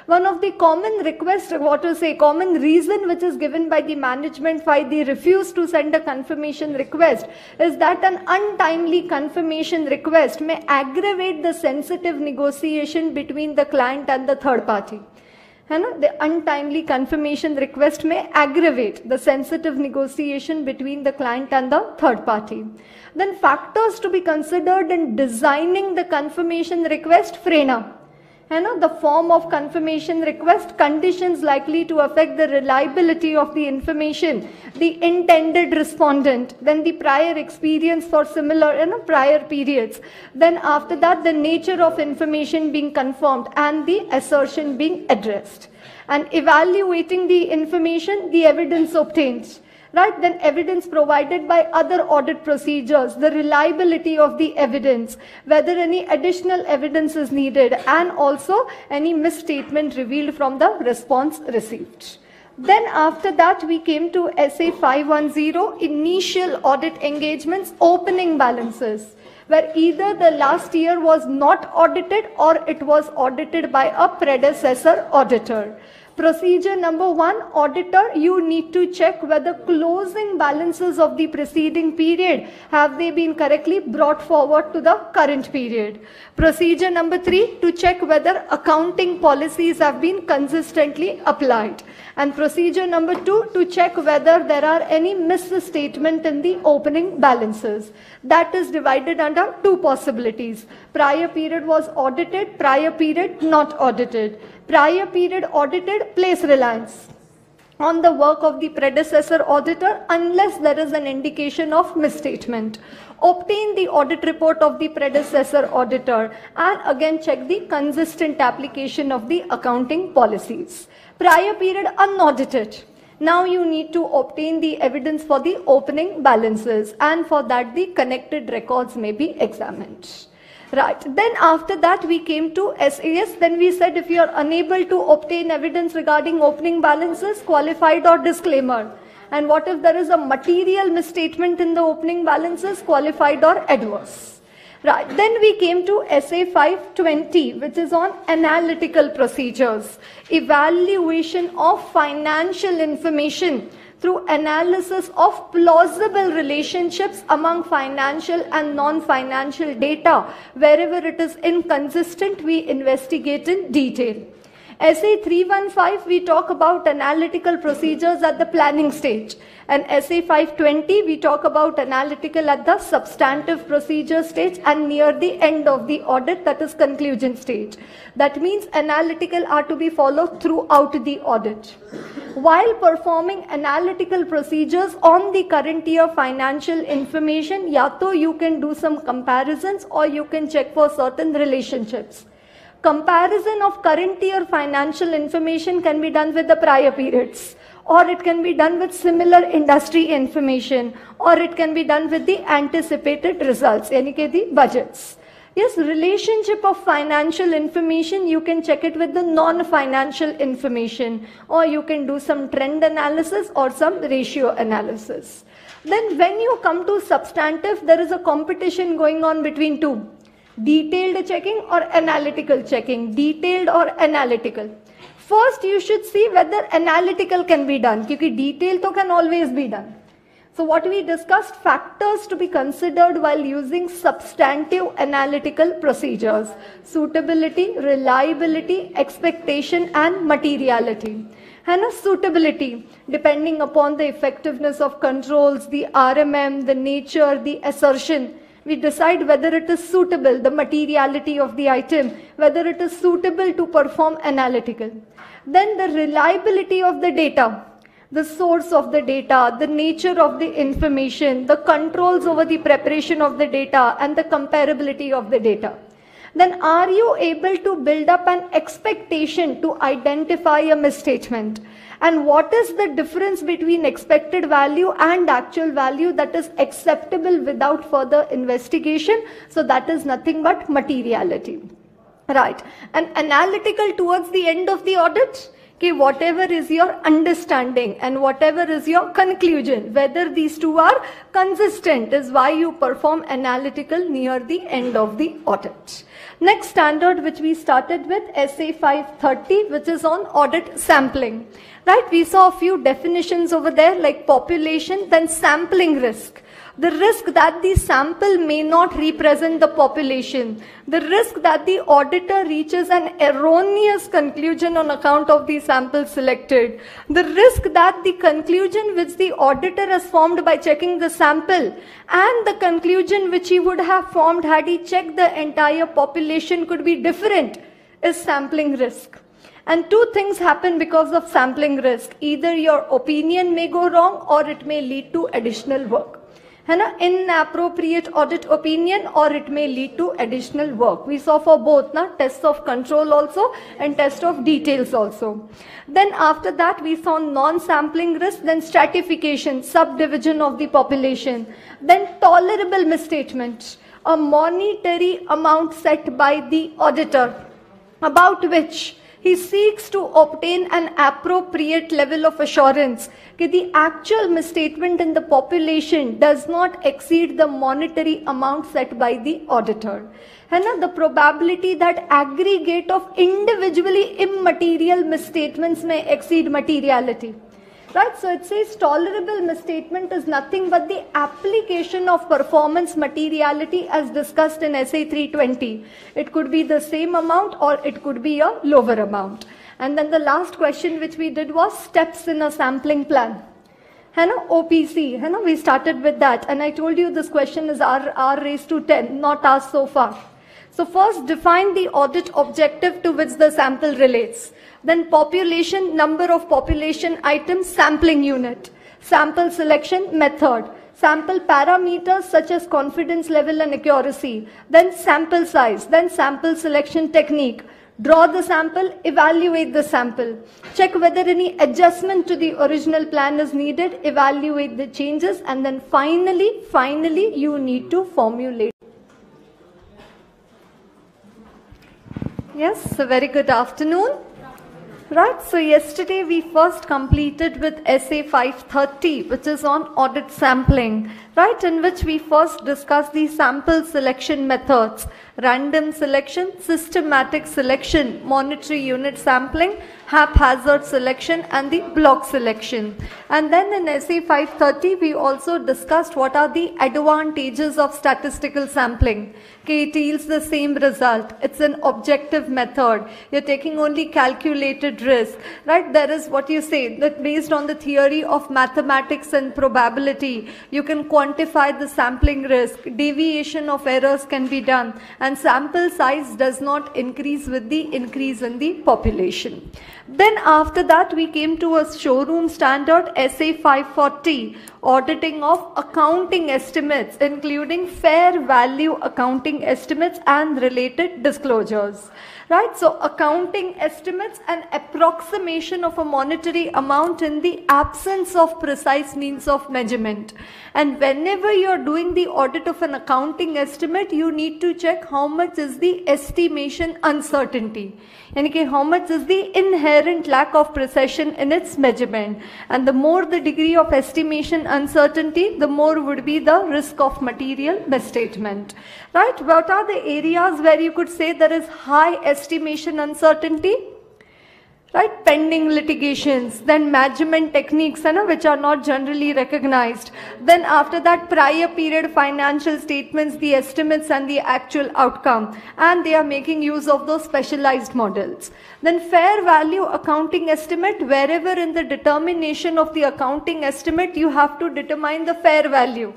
One of the common requests, what to say, common reason which is given by the management why they refuse to send a confirmation request is that an untimely confirmation request may aggravate the sensitive negotiation between the client and the third party. The untimely confirmation request may aggravate the sensitive negotiation between the client and the third party. Then factors to be considered in designing the confirmation request, FRANA you know, the form of confirmation request, conditions likely to affect the reliability of the information, the intended respondent, then the prior experience for similar you know, prior periods. Then after that, the nature of information being confirmed and the assertion being addressed. And evaluating the information, the evidence obtained right? Then evidence provided by other audit procedures, the reliability of the evidence, whether any additional evidence is needed, and also any misstatement revealed from the response received. Then after that, we came to SA 510, initial audit engagements, opening balances where either the last year was not audited or it was audited by a predecessor auditor. Procedure number one, auditor, you need to check whether closing balances of the preceding period have they been correctly brought forward to the current period. Procedure number three, to check whether accounting policies have been consistently applied. And procedure number two, to check whether there are any misstatement in the opening balances. That is divided under two possibilities. Prior period was audited, prior period not audited prior period audited place reliance on the work of the predecessor auditor unless there is an indication of misstatement. Obtain the audit report of the predecessor auditor and again check the consistent application of the accounting policies. Prior period unaudited. Now you need to obtain the evidence for the opening balances and for that the connected records may be examined. Right. Then after that we came to SAS. Then we said if you are unable to obtain evidence regarding opening balances, qualified or disclaimer. And what if there is a material misstatement in the opening balances, qualified or adverse. Right. Then we came to SA 520, which is on analytical procedures, evaluation of financial information through analysis of plausible relationships among financial and non-financial data. Wherever it is inconsistent, we investigate in detail. SA 315, we talk about analytical procedures at the planning stage. And SA 520, we talk about analytical at the substantive procedure stage and near the end of the audit, that is conclusion stage. That means analytical are to be followed throughout the audit. While performing analytical procedures on the current year financial information, yato you can do some comparisons or you can check for certain relationships. Comparison of current year financial information can be done with the prior periods or it can be done with similar industry information or it can be done with the anticipated results, any the budgets. Yes, relationship of financial information, you can check it with the non-financial information or you can do some trend analysis or some ratio analysis. Then when you come to substantive, there is a competition going on between two. Detailed checking or analytical checking. Detailed or analytical. First, you should see whether analytical can be done. Because detail can always be done. So what we discussed, factors to be considered while using substantive analytical procedures. Suitability, reliability, expectation and materiality. And a suitability, depending upon the effectiveness of controls, the RMM, the nature, the assertion, we decide whether it is suitable, the materiality of the item, whether it is suitable to perform analytical. Then the reliability of the data, the source of the data, the nature of the information, the controls over the preparation of the data, and the comparability of the data. Then are you able to build up an expectation to identify a misstatement? And what is the difference between expected value and actual value that is acceptable without further investigation? So that is nothing but materiality. Right. And analytical towards the end of the audit? Okay, whatever is your understanding and whatever is your conclusion, whether these two are consistent is why you perform analytical near the end of the audit. Next standard which we started with SA 530 which is on audit sampling. Right, we saw a few definitions over there like population then sampling risk the risk that the sample may not represent the population, the risk that the auditor reaches an erroneous conclusion on account of the sample selected, the risk that the conclusion which the auditor has formed by checking the sample and the conclusion which he would have formed had he checked the entire population could be different is sampling risk. And two things happen because of sampling risk. Either your opinion may go wrong or it may lead to additional work है ना? Inappropriate audit opinion or it may lead to additional work. We saw for both na? Tests of control also and test of details also. Then after that we saw non sampling risk then stratification subdivision of the population then tolerable misstatement a monetary amount set by the auditor about which he seeks to obtain an appropriate level of assurance that the actual misstatement in the population does not exceed the monetary amount set by the auditor. And the probability that aggregate of individually immaterial misstatements may exceed materiality. Right, so it says tolerable misstatement is nothing but the application of performance materiality as discussed in SA 320. It could be the same amount or it could be a lower amount. And then the last question which we did was steps in a sampling plan. है ना OPC, है ना we started with that and I told you this question is R, R raised to 10, not asked so far. So first define the audit objective to which the sample relates. Then population, number of population items, sampling unit, sample selection method, sample parameters such as confidence level and accuracy, then sample size, then sample selection technique, draw the sample, evaluate the sample, check whether any adjustment to the original plan is needed, evaluate the changes, and then finally, finally, you need to formulate. Yes, a very good afternoon. Right, so yesterday we first completed with SA 530, which is on audit sampling, right, in which we first discussed the sample selection methods, random selection, systematic selection, monetary unit sampling, haphazard selection, and the block selection. And then in SA 530, we also discussed what are the advantages of statistical sampling. Okay, it yields the same result. It's an objective method. You're taking only calculated risk, right? There is what you say that based on the theory of mathematics and probability, you can the sampling risk. Deviation of errors can be done and sample size does not increase with the increase in the population. Then after that, we came to a showroom standard SA 540, auditing of accounting estimates, including fair value accounting estimates and related disclosures. Right, so accounting estimates an approximation of a monetary amount in the absence of precise means of measurement. And whenever you're doing the audit of an accounting estimate, you need to check how much is the estimation uncertainty. And how much is the inherent lack of precision in its measurement. And the more the degree of estimation uncertainty, the more would be the risk of material misstatement. Right? What are the areas where you could say there is high estimation uncertainty? right? Pending litigations then measurement techniques you know, which are not generally recognized. Then after that prior period financial statements the estimates and the actual outcome. And they are making use of those specialized models. Then fair value accounting estimate wherever in the determination of the accounting estimate you have to determine the fair value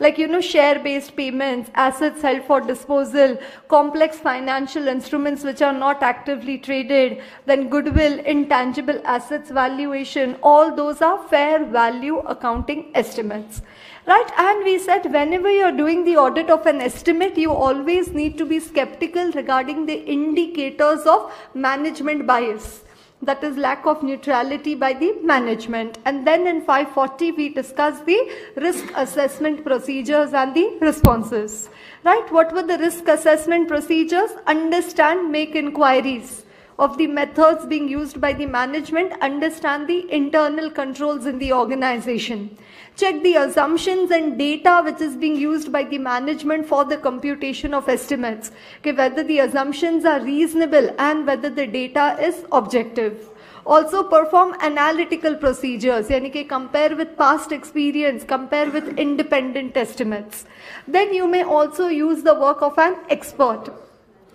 like you know share based payments assets held for disposal complex financial instruments which are not actively traded then goodwill intangible assets valuation all those are fair value accounting estimates. Right? And we said whenever you're doing the audit of an estimate you always need to be skeptical regarding the indicators of management bias that is lack of neutrality by the management. And then in 540, we discuss the risk assessment procedures and the responses. Right? What were the risk assessment procedures? Understand, make inquiries of the methods being used by the management, understand the internal controls in the organization. Check the assumptions and data which is being used by the management for the computation of estimates. Okay, whether the assumptions are reasonable and whether the data is objective. Also perform analytical procedures, yani compare with past experience, compare with independent estimates. Then you may also use the work of an expert.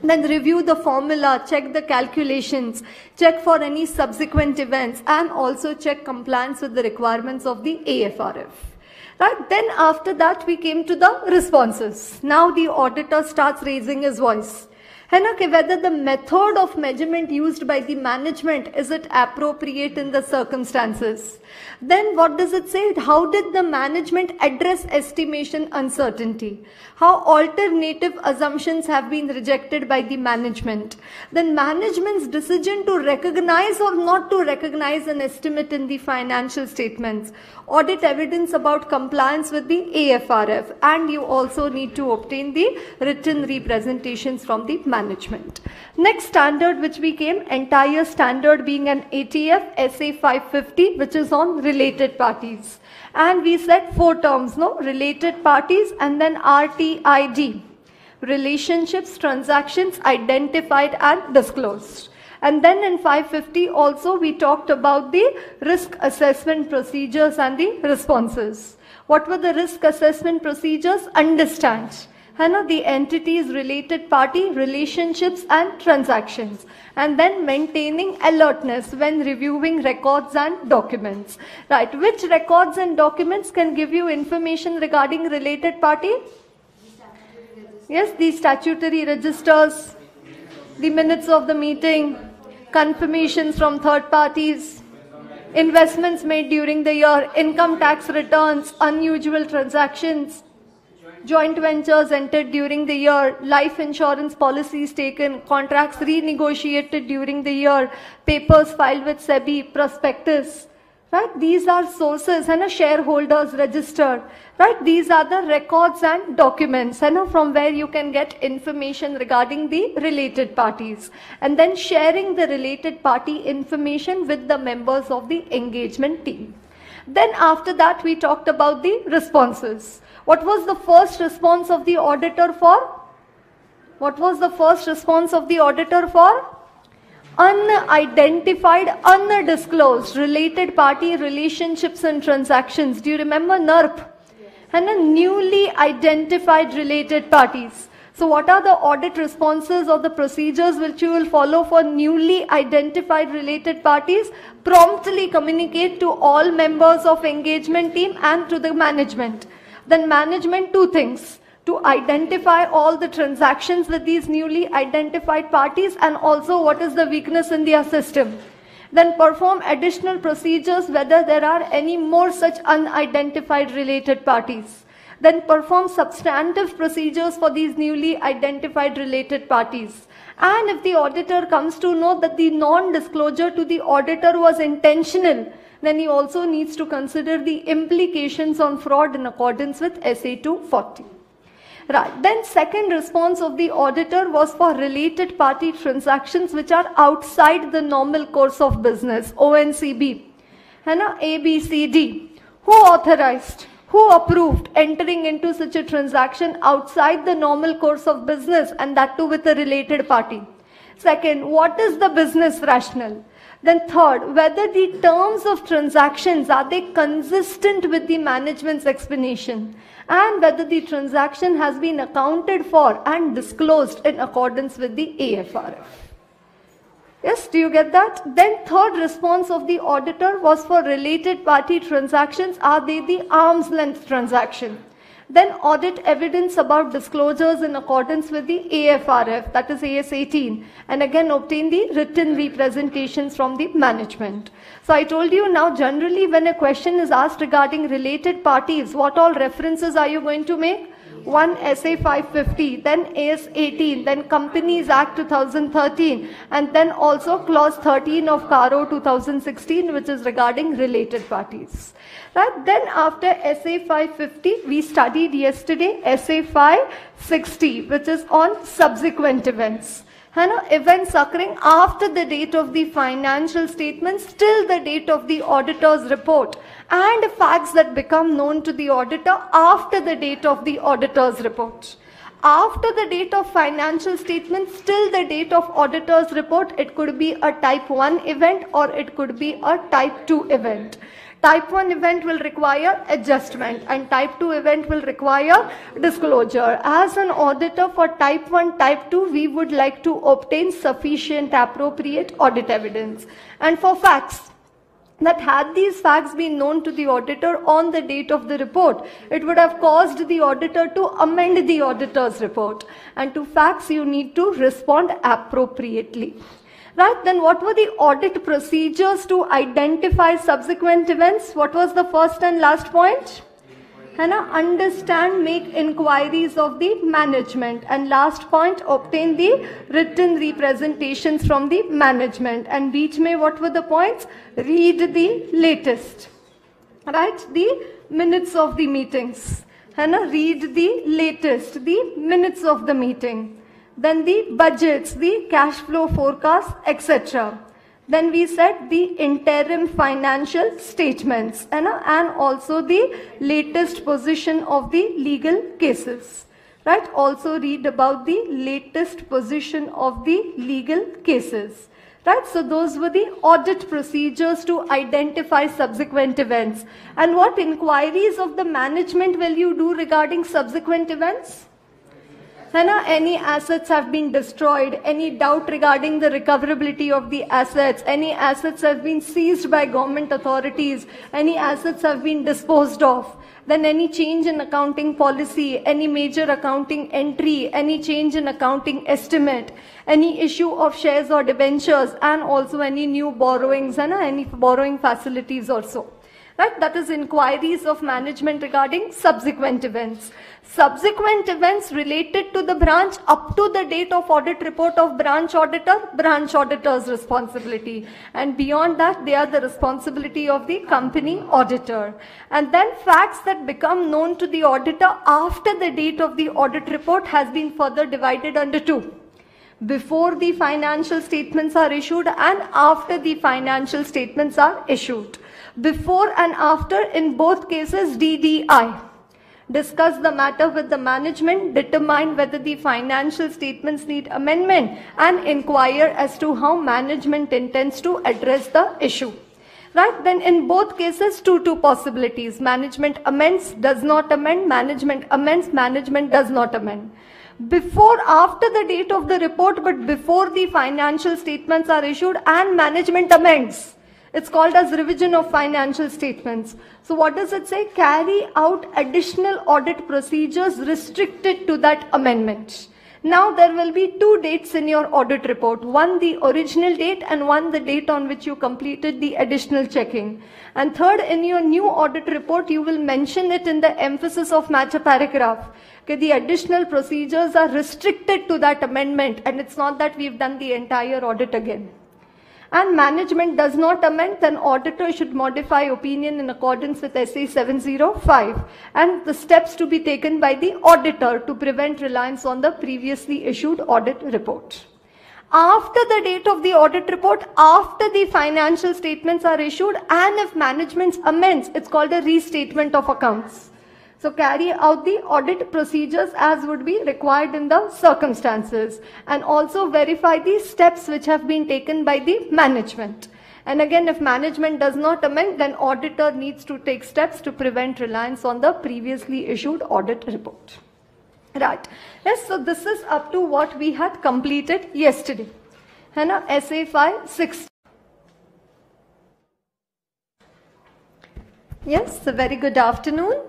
Then review the formula, check the calculations, check for any subsequent events and also check compliance with the requirements of the AFRF. Right, then after that we came to the responses. Now the auditor starts raising his voice. Okay, whether the method of measurement used by the management, is it appropriate in the circumstances? Then what does it say? How did the management address estimation uncertainty? How alternative assumptions have been rejected by the management? Then management's decision to recognize or not to recognize an estimate in the financial statements. Audit evidence about compliance with the AFRF. And you also need to obtain the written representations from the management. Next standard which became entire standard being an ATF SA 550 which is on related parties. And we said four terms, no? Related parties and then RTID. Relationships, transactions identified and disclosed. And then in 550 also we talked about the risk assessment procedures and the responses. What were the risk assessment procedures? Understand. Hana, the entities, related party, relationships and transactions. And then maintaining alertness when reviewing records and documents. Right, which records and documents can give you information regarding related party? Yes, the statutory registers, the minutes of the meeting, confirmations from third parties, investments made during the year, income tax returns, unusual transactions, joint ventures entered during the year, life insurance policies taken, contracts renegotiated during the year, papers filed with SEBI, prospectus. Right? These are sources and a shareholders register. Right? These are the records and documents and from where you can get information regarding the related parties. And then sharing the related party information with the members of the engagement team. Then after that, we talked about the responses. What was the first response of the auditor for? What was the first response of the auditor for? Unidentified, undisclosed, related party relationships and transactions. Do you remember NERP? And a newly identified related parties. So what are the audit responses or the procedures which you will follow for newly identified related parties? Promptly communicate to all members of engagement team and to the management. Then management, two things. To identify all the transactions with these newly identified parties and also what is the weakness in their system. Then perform additional procedures whether there are any more such unidentified related parties. Then perform substantive procedures for these newly identified related parties. And if the auditor comes to know that the non-disclosure to the auditor was intentional, then he also needs to consider the implications on fraud in accordance with SA 240. Right. Then second response of the auditor was for related party transactions which are outside the normal course of business, ONCB. Hana, ABCD. Who authorized? Who approved entering into such a transaction outside the normal course of business and that too with a related party? Second, what is the business rationale? Then third, whether the terms of transactions are they consistent with the management's explanation and whether the transaction has been accounted for and disclosed in accordance with the AFRF. Yes, do you get that? Then third response of the auditor was for related party transactions. Are they the arm's length transaction? Then audit evidence about disclosures in accordance with the AFRF, that is AS 18. And again, obtain the written representations from the management. So I told you now, generally when a question is asked regarding related parties, what all references are you going to make? one SA 550, then AS 18, then Companies Act 2013, and then also clause 13 of CARO 2016, which is regarding related parties. Right? Then after SA 550, we studied yesterday SA 560, which is on subsequent events. Hana, events occurring after the date of the financial statements till the date of the auditor's report and facts that become known to the auditor after the date of the auditor's report. After the date of financial statements till the date of auditor's report, it could be a type 1 event or it could be a type 2 event. Type 1 event will require adjustment and type 2 event will require disclosure. As an auditor for type 1, type 2, we would like to obtain sufficient appropriate audit evidence. And for facts, that had these facts been known to the auditor on the date of the report, it would have caused the auditor to amend the auditor's report. And to facts, you need to respond appropriately. Right, then what were the audit procedures to identify subsequent events? What was the first and last point? Hannah, understand, make inquiries of the management. And last point, obtain the written representations from the management. And beach may, what were the points? Read the latest. Right, the minutes of the meetings. Hannah, read the latest, the minutes of the meeting then the budgets, the cash flow forecast, etc. Then we set the interim financial statements and, and also the latest position of the legal cases. Right? Also read about the latest position of the legal cases. Right? So those were the audit procedures to identify subsequent events. And what inquiries of the management will you do regarding subsequent events? Hannah, any assets have been destroyed, any doubt regarding the recoverability of the assets, any assets have been seized by government authorities, any assets have been disposed of, then any change in accounting policy, any major accounting entry, any change in accounting estimate, any issue of shares or debentures, and also any new borrowings? And any borrowing facilities also. Right? That is inquiries of management regarding subsequent events. Subsequent events related to the branch up to the date of audit report of branch auditor, branch auditor's responsibility. And beyond that, they are the responsibility of the company auditor. And then facts that become known to the auditor after the date of the audit report has been further divided under two before the financial statements are issued and after the financial statements are issued before and after in both cases DDI. Discuss the matter with the management, determine whether the financial statements need amendment and inquire as to how management intends to address the issue. Right, then in both cases, two, two possibilities. Management amends, does not amend, management amends, management does not amend before after the date of the report but before the financial statements are issued and management amends it's called as revision of financial statements. So what does it say? Carry out additional audit procedures restricted to that amendment. Now there will be two dates in your audit report. One the original date and one the date on which you completed the additional checking. And third, in your new audit report, you will mention it in the emphasis of matter paragraph. Okay, the additional procedures are restricted to that amendment and it's not that we've done the entire audit again and management does not amend, then auditor should modify opinion in accordance with SA 705 and the steps to be taken by the auditor to prevent reliance on the previously issued audit report. After the date of the audit report, after the financial statements are issued and if management amends, it's called a restatement of accounts. So carry out the audit procedures as would be required in the circumstances and also verify the steps which have been taken by the management. And again, if management does not amend, then auditor needs to take steps to prevent reliance on the previously issued audit report. Right. Yes, so this is up to what we had completed yesterday. Hana SA 5 6. Yes, a very good afternoon.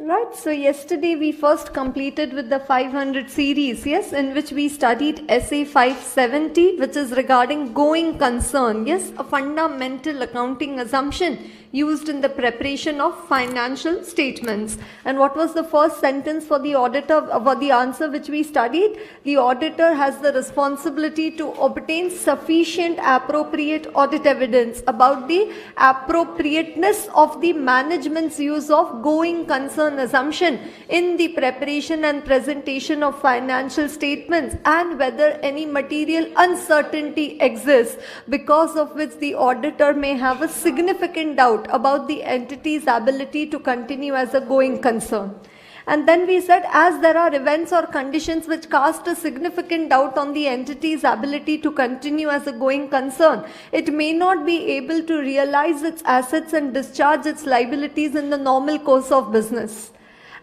Right, so yesterday we first completed with the 500 series, yes, in which we studied SA 570, which is regarding going concern, yes, a fundamental accounting assumption used in the preparation of financial statements. And what was the first sentence for the auditor, for the answer which we studied? The auditor has the responsibility to obtain sufficient appropriate audit evidence about the appropriateness of the management's use of going concern assumption in the preparation and presentation of financial statements and whether any material uncertainty exists because of which the auditor may have a significant doubt doubt about the entity's ability to continue as a going concern. And then we said, as there are events or conditions which cast a significant doubt on the entity's ability to continue as a going concern, it may not be able to realize its assets and discharge its liabilities in the normal course of business.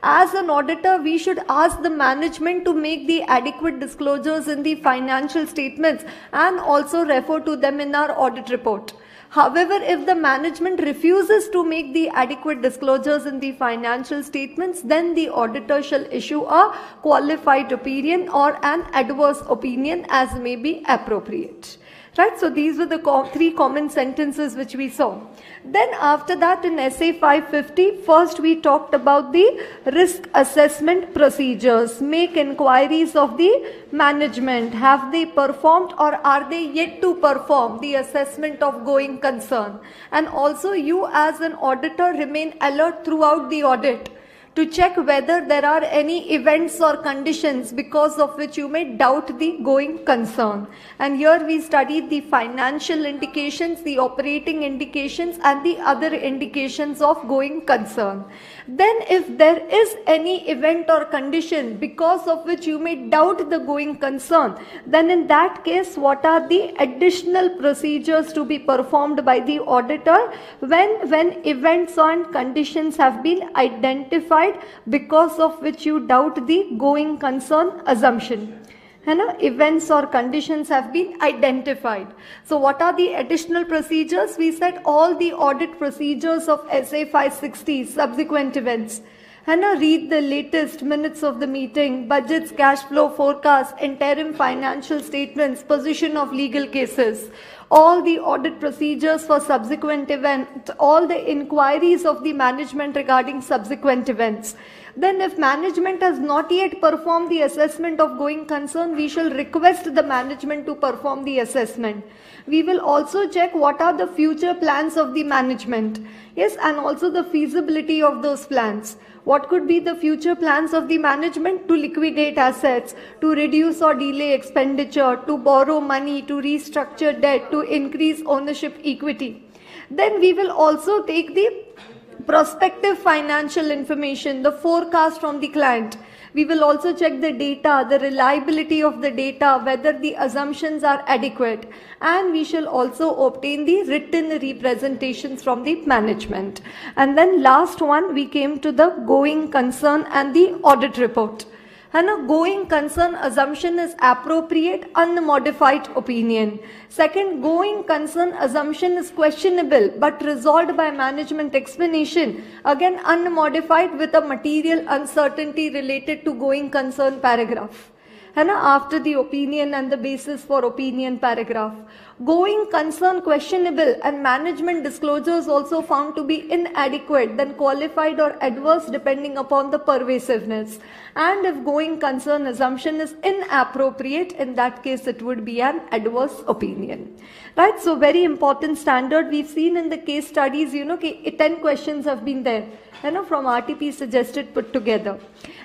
As an auditor, we should ask the management to make the adequate disclosures in the financial statements and also refer to them in our audit report. However, if the management refuses to make the adequate disclosures in the financial statements, then the auditor shall issue a qualified opinion or an adverse opinion as may be appropriate. Right, so these were the three common sentences which we saw. Then after that in SA 550, first we talked about the risk assessment procedures. Make inquiries of the management. Have they performed or are they yet to perform the assessment of going concern? And also you as an auditor remain alert throughout the audit to check whether there are any events or conditions because of which you may doubt the going concern. And here we studied the financial indications, the operating indications and the other indications of going concern. Then if there is any event or condition because of which you may doubt the going concern, then in that case what are the additional procedures to be performed by the auditor when, when events and conditions have been identified because of which you doubt the going concern assumption. Hana, events or conditions have been identified. So what are the additional procedures? We said all the audit procedures of SA 560, subsequent events. Hannah, read the latest minutes of the meeting, budgets, cash flow forecast, interim financial statements, position of legal cases, all the audit procedures for subsequent events, all the inquiries of the management regarding subsequent events. Then if management has not yet performed the assessment of going concern, we shall request the management to perform the assessment. We will also check what are the future plans of the management. Yes, and also the feasibility of those plans. What could be the future plans of the management to liquidate assets, to reduce or delay expenditure, to borrow money, to restructure debt, to increase ownership equity. Then we will also take the prospective financial information, the forecast from the client. We will also check the data, the reliability of the data, whether the assumptions are adequate. And we shall also obtain the written representations from the management. And then last one, we came to the going concern and the audit report. And a going concern assumption is appropriate, unmodified opinion. Second, going concern assumption is questionable but resolved by management explanation. Again, unmodified with a material uncertainty related to going concern paragraph. And after the opinion and the basis for opinion paragraph. Going concern questionable and management disclosures also found to be inadequate, then qualified or adverse depending upon the pervasiveness. And if going concern assumption is inappropriate, in that case it would be an adverse opinion. Right, so very important standard. We've seen in the case studies, you know, 10 questions have been there you know, from RTP suggested put together.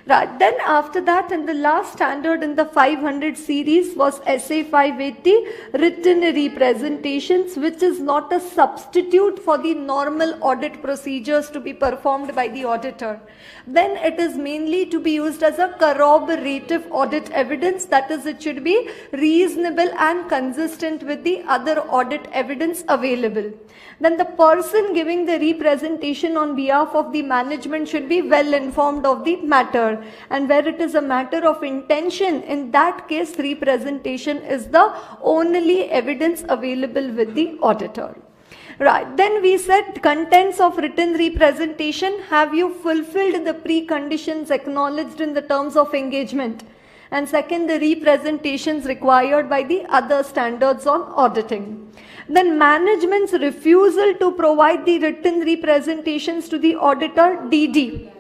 Right. Then after that, and the last standard in the 500 series was SA 580 written representations, which is not a substitute for the normal audit procedures to be performed by the auditor. Then it is mainly to be used as a corroborative audit evidence. That is, it should be reasonable and consistent with the other audit evidence available then the person giving the representation on behalf of the management should be well informed of the matter. And where it is a matter of intention, in that case, representation is the only evidence available with the auditor. Right. Then we said contents of written representation. Have you fulfilled the preconditions acknowledged in the terms of engagement? And second, the representations required by the other standards on auditing. Then management's refusal to provide the written representations to the auditor DD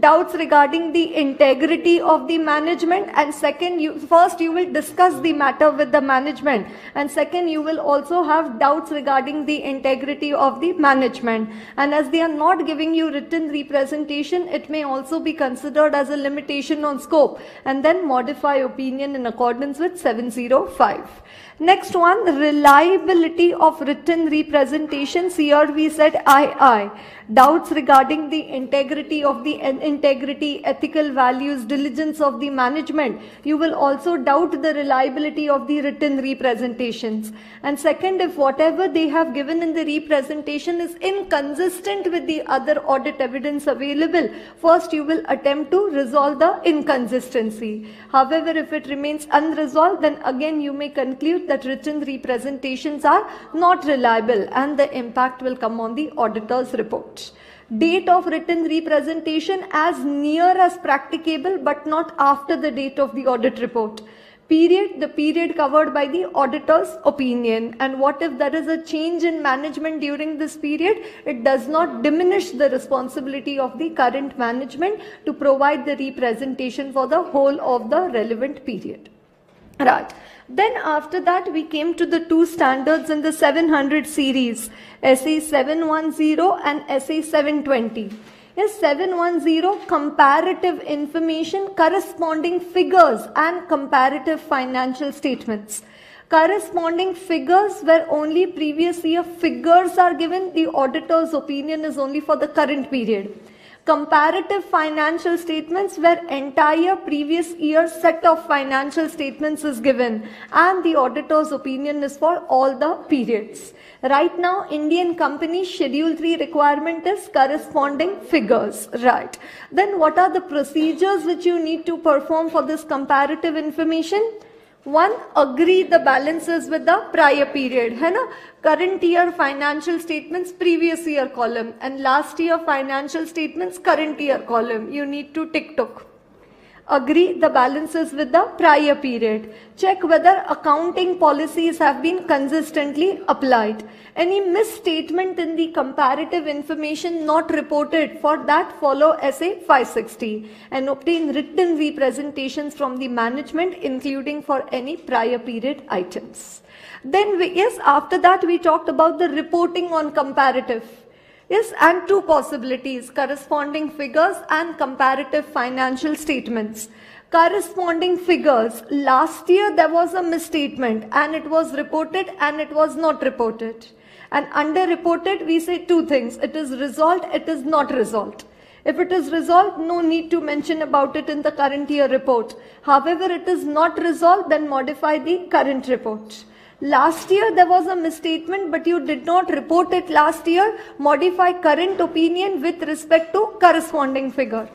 doubts regarding the integrity of the management. And second you first you will discuss the matter with the management. And second you will also have doubts regarding the integrity of the management. And as they are not giving you written representation it may also be considered as a limitation on scope. And then modify opinion in accordance with 705 Next one, reliability of written representations. Here we said II. Doubts regarding the integrity of the integrity, ethical values, diligence of the management. You will also doubt the reliability of the written representations. And second, if whatever they have given in the representation is inconsistent with the other audit evidence available, first you will attempt to resolve the inconsistency. However, if it remains unresolved, then again you may conclude that written representations are not reliable and the impact will come on the auditor's report. Date of written representation as near as practicable but not after the date of the audit report. Period, the period covered by the auditor's opinion. And what if there is a change in management during this period? It does not diminish the responsibility of the current management to provide the representation for the whole of the relevant period. Right. Then after that we came to the two standards in the 700 series, SA 710 and SA 720. Yes, 710 comparative information corresponding figures and comparative financial statements. Corresponding figures where only previous year figures are given, the auditor's opinion is only for the current period comparative financial statements where entire previous year set of financial statements is given and the auditor's opinion is for all the periods. Right now, Indian company schedule 3 requirement is corresponding figures, right? Then what are the procedures which you need to perform for this comparative information? One, agree the balances with the prior period. है ना current year financial statements previous year column and last year financial statements current year column. You need to tick tock agree the balances with the prior period. Check whether accounting policies have been consistently applied. Any misstatement in the comparative information not reported for that follow SA 560 and obtain written representations from the management including for any prior period items. Then we, yes, after that we talked about the reporting on comparative. Yes, and two possibilities, corresponding figures and comparative financial statements. Corresponding figures, last year there was a misstatement and it was reported and it was not reported. And under reported, we say two things. It is resolved, it is not resolved. If it is resolved, no need to mention about it in the current year report. However, it is not resolved, then modify the current report. Last year there was a misstatement but you did not report it last year. Modify current opinion with respect to corresponding figure.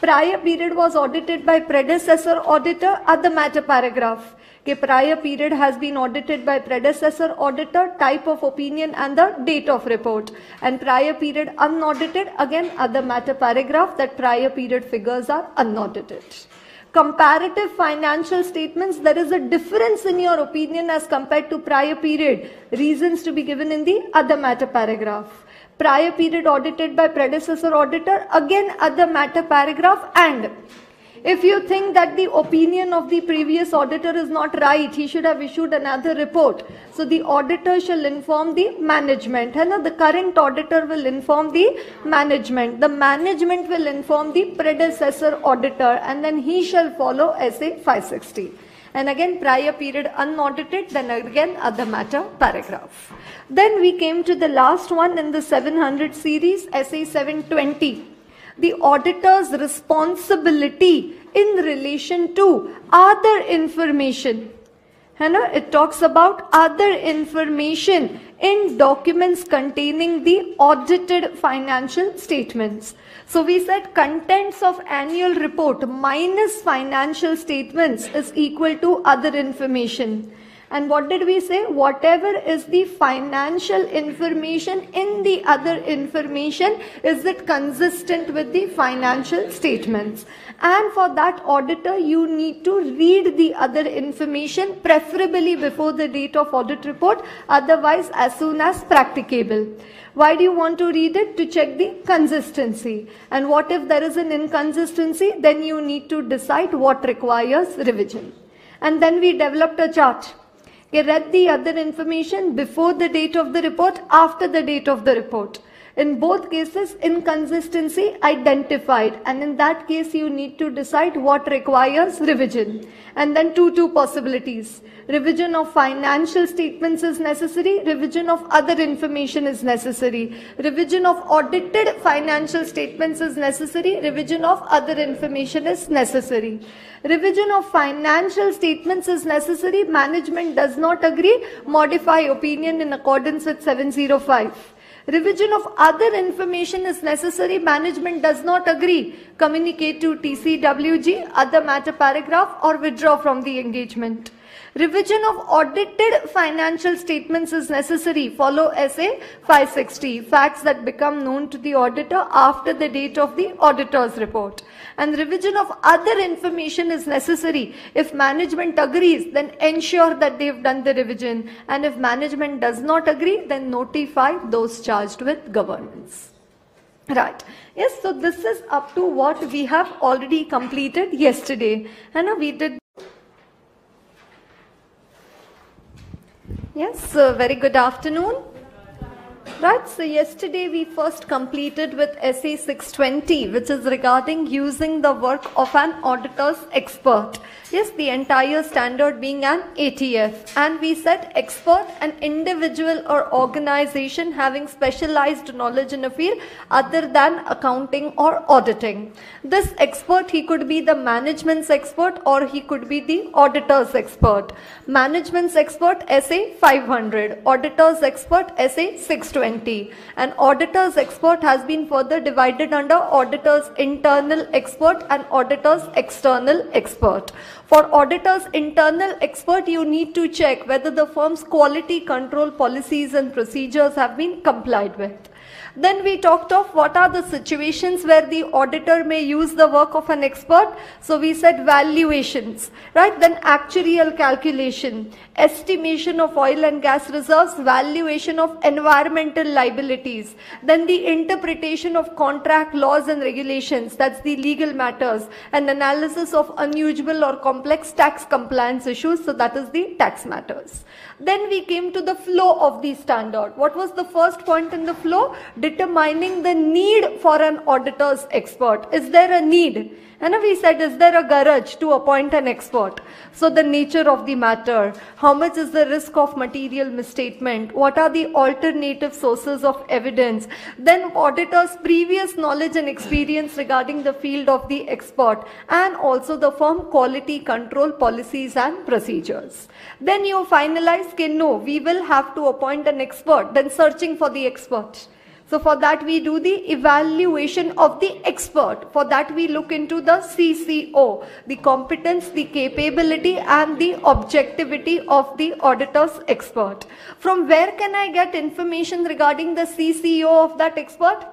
Prior period was audited by predecessor auditor other matter paragraph. Okay, prior period has been audited by predecessor auditor, type of opinion and the date of report. And prior period unaudited, again other matter paragraph that prior period figures are unaudited comparative financial statements, there is a difference in your opinion as compared to prior period. Reasons to be given in the other matter paragraph. Prior period audited by predecessor auditor, again other matter paragraph and if you think that the opinion of the previous auditor is not right, he should have issued another report. So the auditor shall inform the management. And the current auditor will inform the management. The management will inform the predecessor auditor and then he shall follow SA 560. And again prior period unaudited, then again other matter paragraph. Then we came to the last one in the 700 series, SA 720 the auditor's responsibility in relation to other information. It talks about other information in documents containing the audited financial statements. So we said contents of annual report minus financial statements is equal to other information. And what did we say? Whatever is the financial information in the other information, is it consistent with the financial statements? And for that auditor, you need to read the other information, preferably before the date of audit report, otherwise as soon as practicable. Why do you want to read it? To check the consistency. And what if there is an inconsistency? Then you need to decide what requires revision. And then we developed a chart. You read the other information before the date of the report, after the date of the report. In both cases, inconsistency identified and in that case you need to decide what requires revision. And then two, two possibilities. Revision of financial statements is necessary, revision of other information is necessary. Revision of audited financial statements is necessary, revision of other information is necessary. Revision of financial statements is necessary, management does not agree, modify opinion in accordance with 705. Revision of other information is necessary. Management does not agree. Communicate to TCWG, other matter paragraph or withdraw from the engagement. Revision of audited financial statements is necessary. Follow SA 560. Facts that become known to the auditor after the date of the auditor's report. And revision of other information is necessary. If management agrees, then ensure that they've done the revision. And if management does not agree, then notify those charged with governance. Right. Yes, so this is up to what we have already completed yesterday. And we did Yes, uh, very good afternoon. Right, so yesterday we first completed with SA 620, which is regarding using the work of an auditor's expert. Yes, the entire standard being an ATF. And we said expert, an individual or organization having specialized knowledge in a field other than accounting or auditing. This expert, he could be the management's expert or he could be the auditor's expert. Management's expert, SA 500. Auditor's expert, SA 620. An auditor's expert has been further divided under auditor's internal expert and auditor's external expert. For auditor's internal expert, you need to check whether the firm's quality control policies and procedures have been complied with. Then we talked of what are the situations where the auditor may use the work of an expert. So we said valuations, right? Then actuarial calculation, estimation of oil and gas reserves, valuation of environmental liabilities, then the interpretation of contract laws and regulations, that's the legal matters, and analysis of unusual or complex tax compliance issues, so that is the tax matters. Then we came to the flow of the standard. What was the first point in the flow? Determining the need for an auditor's expert. Is there a need? And we said, is there a garage to appoint an expert? So the nature of the matter, how much is the risk of material misstatement? What are the alternative sources of evidence? Then auditor's previous knowledge and experience regarding the field of the expert and also the firm quality control policies and procedures. Then you finalize, okay, no, we will have to appoint an expert, then searching for the expert. So for that we do the evaluation of the expert. For that we look into the CCO, the competence, the capability and the objectivity of the auditor's expert. From where can I get information regarding the CCO of that expert?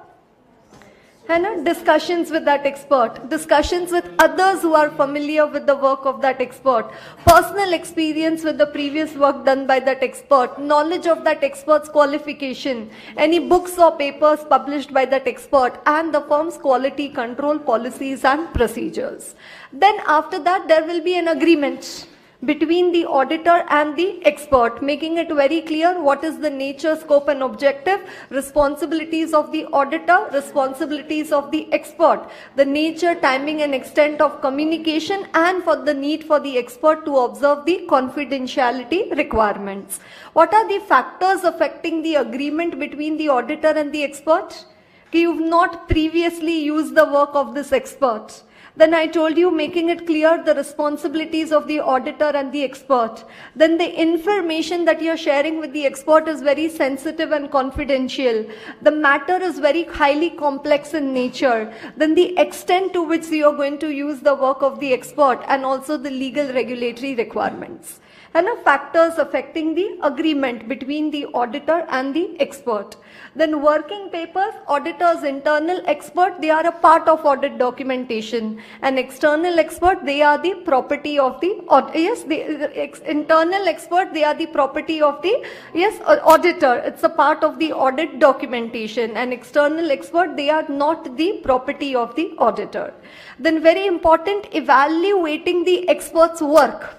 And discussions with that expert, discussions with others who are familiar with the work of that expert, personal experience with the previous work done by that expert, knowledge of that expert's qualification, any books or papers published by that expert, and the firm's quality control policies and procedures. Then after that, there will be an agreement between the auditor and the expert, making it very clear what is the nature, scope and objective, responsibilities of the auditor, responsibilities of the expert, the nature, timing and extent of communication and for the need for the expert to observe the confidentiality requirements. What are the factors affecting the agreement between the auditor and the expert? You've not previously used the work of this expert Then I told you making it clear the responsibilities of the auditor and the expert. Then the information that you're sharing with the expert is very sensitive and confidential. The matter is very highly complex in nature. Then the extent to which you're going to use the work of the expert and also the legal regulatory requirements and the factors affecting the agreement between the auditor and the expert. Then working papers, auditors, internal expert, they are a part of audit documentation. An external expert, they are the property of the, yes, the ex, internal expert, they are the property of the, yes, auditor. It's a part of the audit documentation. An external expert, they are not the property of the auditor. Then very important, evaluating the expert's work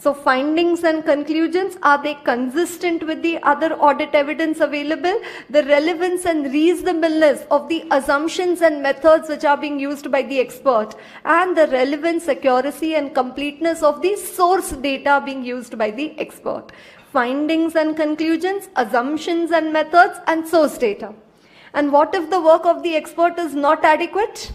so findings and conclusions, are they consistent with the other audit evidence available? The relevance and reasonableness of the assumptions and methods which are being used by the expert and the relevance, accuracy and completeness of the source data being used by the expert. Findings and conclusions, assumptions and methods and source data. And what if the work of the expert is not adequate?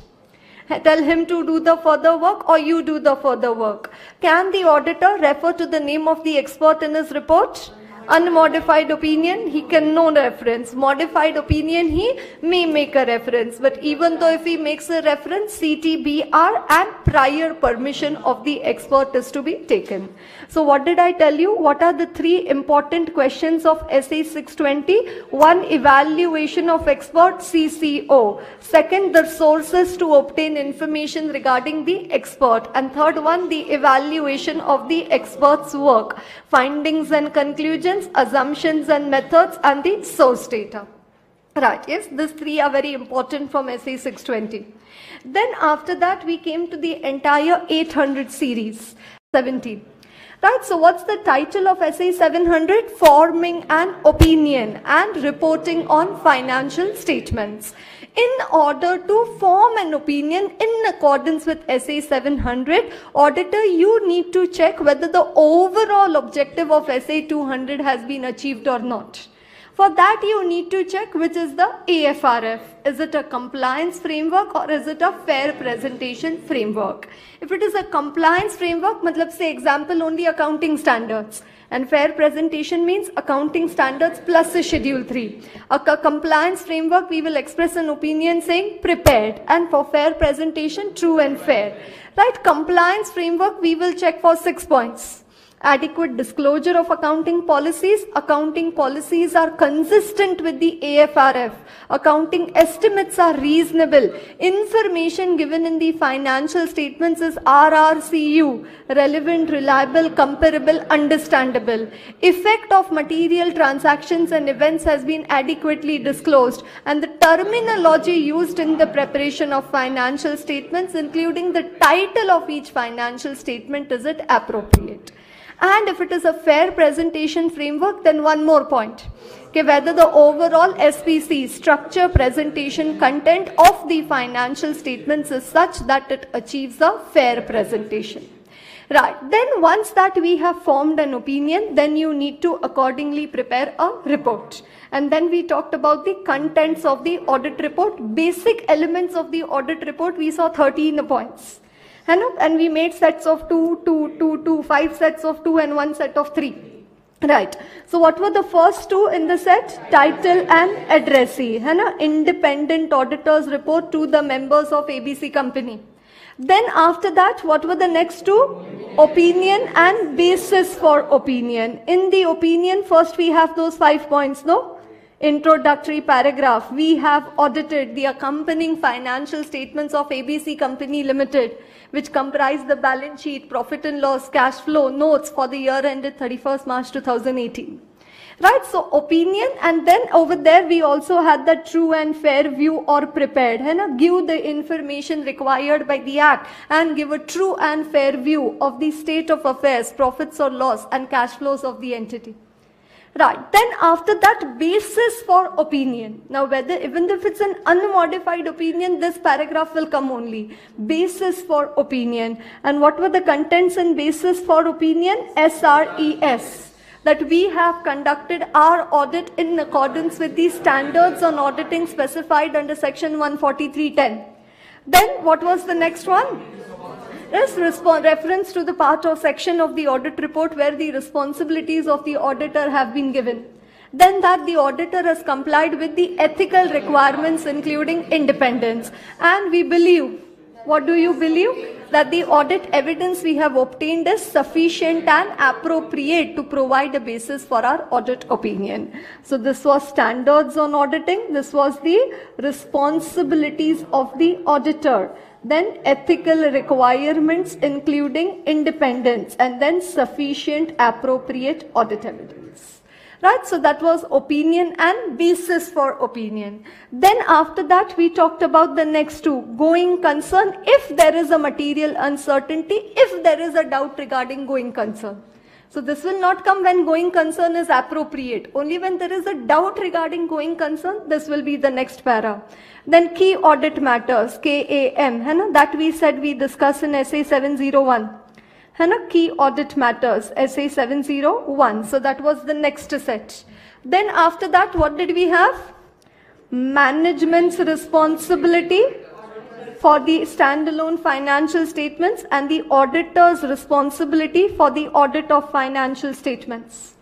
Tell him to do the further work or you do the further work. Can the auditor refer to the name of the expert in his report? unmodified opinion he can no reference modified opinion he may make a reference but even though if he makes a reference ctbr and prior permission of the expert is to be taken so what did i tell you what are the three important questions of sa 620 one evaluation of expert cco second the sources to obtain information regarding the expert and third one the evaluation of the expert's work findings and conclusions assumptions and methods and the source data. Right, yes, these three are very important from SA 620. Then after that, we came to the entire 800 series, 17. Right, so what's the title of SA 700? Forming an opinion and reporting on financial statements. In order to form an opinion in accordance with SA 700, auditor, you need to check whether the overall objective of SA 200 has been achieved or not. For that, you need to check which is the AFRF. Is it a compliance framework or is it a fair presentation framework? If it is a compliance framework, matlab say example only accounting standards. And fair presentation means accounting standards plus schedule 3. A compliance framework, we will express an opinion saying prepared. And for fair presentation, true and fair. Right, compliance framework, we will check for six points adequate disclosure of accounting policies. Accounting policies are consistent with the AFRF. Accounting estimates are reasonable. Information given in the financial statements is RRCU, relevant, reliable, comparable, understandable. Effect of material transactions and events has been adequately disclosed and the terminology used in the preparation of financial statements including the title of each financial statement is it appropriate. And if it is a fair presentation framework, then one more point. Okay, whether the overall SPC structure presentation content of the financial statements is such that it achieves a fair presentation. Right, then once that we have formed an opinion, then you need to accordingly prepare a report. And then we talked about the contents of the audit report. Basic elements of the audit report, we saw 13 points. And we made sets of two, two, two, two, five sets of two and one set of three. Right. So what were the first two in the set? Title and addressee. Hai Independent auditors report to the members of ABC company. Then after that, what were the next two? Opinion and basis for opinion. In the opinion, first we have those five points, no? introductory paragraph, we have audited the accompanying financial statements of ABC Company Limited, which comprise the balance sheet, profit and loss, cash flow, notes for the year ended 31st March 2018. Right, so opinion and then over there we also had the true and fair view or prepared. And give the information required by the act and give a true and fair view of the state of affairs, profits or loss and cash flows of the entity. Right. Then after that, basis for opinion. Now, whether even if it's an unmodified opinion, this paragraph will come only. Basis for opinion. And what were the contents and basis for opinion? SRES. That we have conducted our audit in accordance with the standards on auditing specified under section 143.10 Then what was the next one? Yes, reference to the part or section of the audit report where the responsibilities of the auditor have been given. Then that the auditor has complied with the ethical requirements including independence. And we believe, what do you believe? That the audit evidence we have obtained is sufficient and appropriate to provide a basis for our audit opinion. So this was standards on auditing. This was the responsibilities of the auditor then ethical requirements including independence and then sufficient appropriate audit evidence. Right so that was opinion and basis for opinion. Then after that we talked about the next two going concern if there is a material uncertainty if there is a doubt regarding going concern so this will not come when going concern is appropriate. Only when there is a doubt regarding going concern, this will be the next para. Then key audit matters, KAM, hai na? that we said we discuss in SA 701. Hai na? Key audit matters, SA 701. So that was the next set. Then after that, what did we have? Management's responsibility for the standalone financial statements and the auditor's responsibility for the audit of financial statements.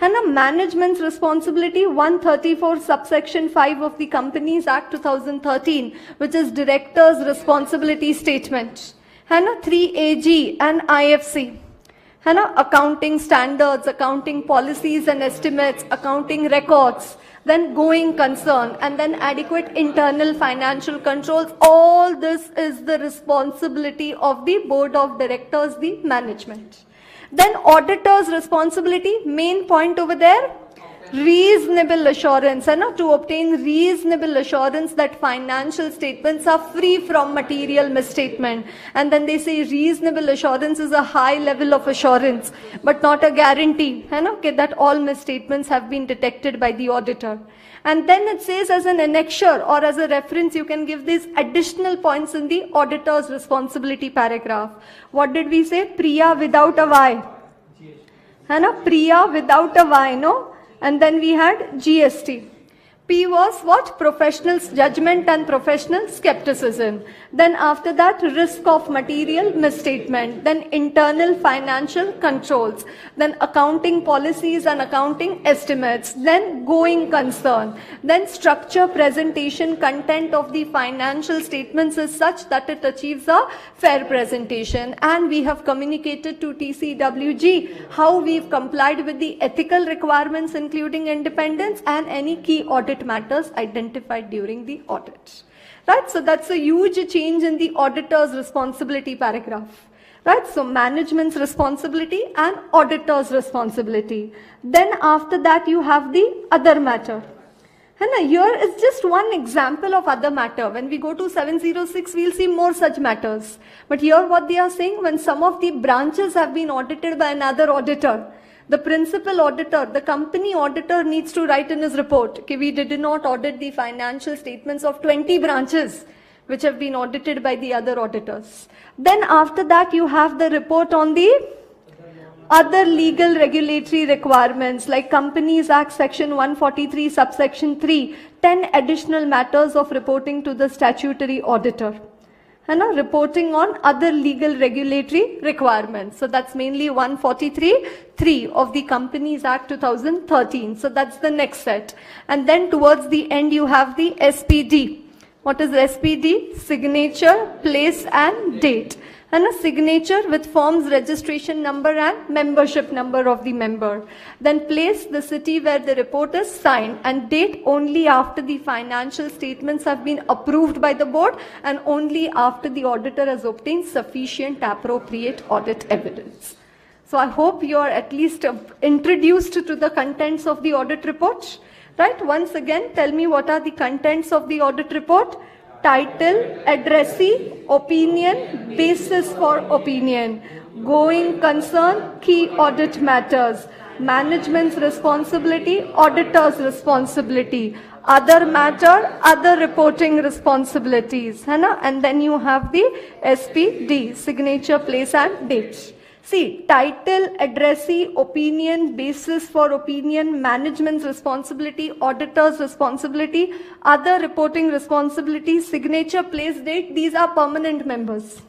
And a management's responsibility 134 subsection 5 of the Companies Act 2013 which is director's responsibility statement. And a 3AG and IFC. And accounting standards, accounting policies and estimates, accounting records, then going concern, and then adequate internal financial controls. All this is the responsibility of the board of directors, the management. Then auditor's responsibility, main point over there, reasonable assurance and to obtain reasonable assurance that financial statements are free from material misstatement. And then they say reasonable assurance is a high level of assurance but not a guarantee and okay that all misstatements have been detected by the auditor. And then it says as an annexure or as a reference you can give these additional points in the auditor's responsibility paragraph. What did we say? Priya without a y. Hana? Priya without a Y, no? And then we had GST. P was what? Professional judgment and professional skepticism. Then after that, risk of material misstatement. Then internal financial controls. Then accounting policies and accounting estimates. Then going concern. Then structure presentation content of the financial statements is such that it achieves a fair presentation. And we have communicated to TCWG how we've complied with the ethical requirements including independence and any key audit matters identified during the audit. Right? So that's a huge change in the auditor's responsibility paragraph. Right? So management's responsibility and auditor's responsibility. Then after that you have the other matter. And here is just one example of other matter. When we go to 706, we'll see more such matters. But here what they are saying, when some of the branches have been audited by another auditor, the principal auditor, the company auditor needs to write in his report, okay, we did not audit the financial statements of 20 branches which have been audited by the other auditors. Then after that, you have the report on the other legal regulatory requirements like Companies Act section 143 subsection 3, 10 additional matters of reporting to the statutory auditor and now reporting on other legal regulatory requirements. So that's mainly 143.3 of the Companies Act 2013. So that's the next set. And then towards the end you have the SPD. What is SPD? Signature, place and date and a signature with firm's registration number and membership number of the member. Then place the city where the report is signed and date only after the financial statements have been approved by the board and only after the auditor has obtained sufficient appropriate audit evidence. So I hope you are at least uh, introduced to the contents of the audit report. Right? Once again, tell me what are the contents of the audit report title, addressee, opinion, basis for opinion, going concern, key audit matters, management's responsibility, auditor's responsibility, other matter, other reporting responsibilities. And then you have the SPD, signature, place and date. See, title, addressee, opinion, basis for opinion, management's responsibility, auditor's responsibility, other reporting responsibilities, signature, place, date, these are permanent members.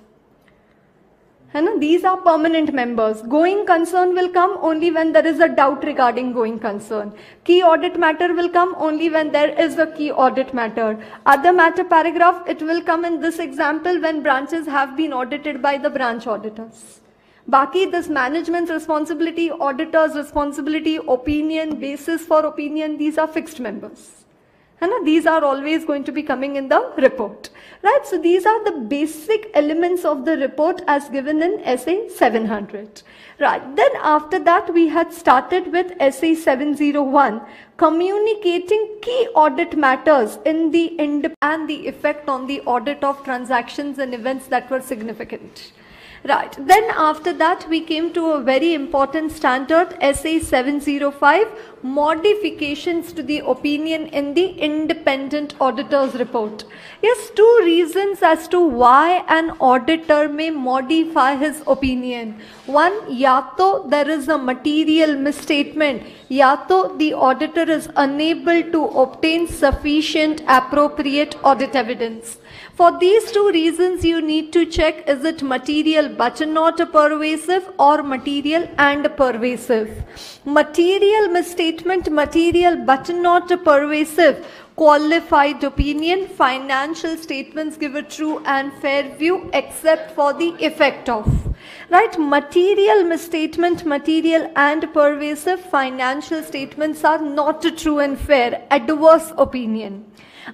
And these are permanent members. Going concern will come only when there is a doubt regarding going concern. Key audit matter will come only when there is a key audit matter. Other matter paragraph, it will come in this example when branches have been audited by the branch auditors. Baki, this management's responsibility, auditor's responsibility, opinion, basis for opinion, these are fixed members. And these are always going to be coming in the report. Right? So these are the basic elements of the report as given in SA 700. Right. Then after that we had started with SA 701 communicating key audit matters in the end and the effect on the audit of transactions and events that were significant. Right. Then after that, we came to a very important standard, SA 705, modifications to the opinion in the independent auditor's report. Yes, two reasons as to why an auditor may modify his opinion. One, yato there is a material misstatement. Yato the auditor is unable to obtain sufficient appropriate audit evidence. For these two reasons, you need to check is it material but not pervasive or material and pervasive. Material misstatement, material but not pervasive. Qualified opinion, financial statements give a true and fair view except for the effect of. Right, material misstatement, material and pervasive financial statements are not true and fair, adverse opinion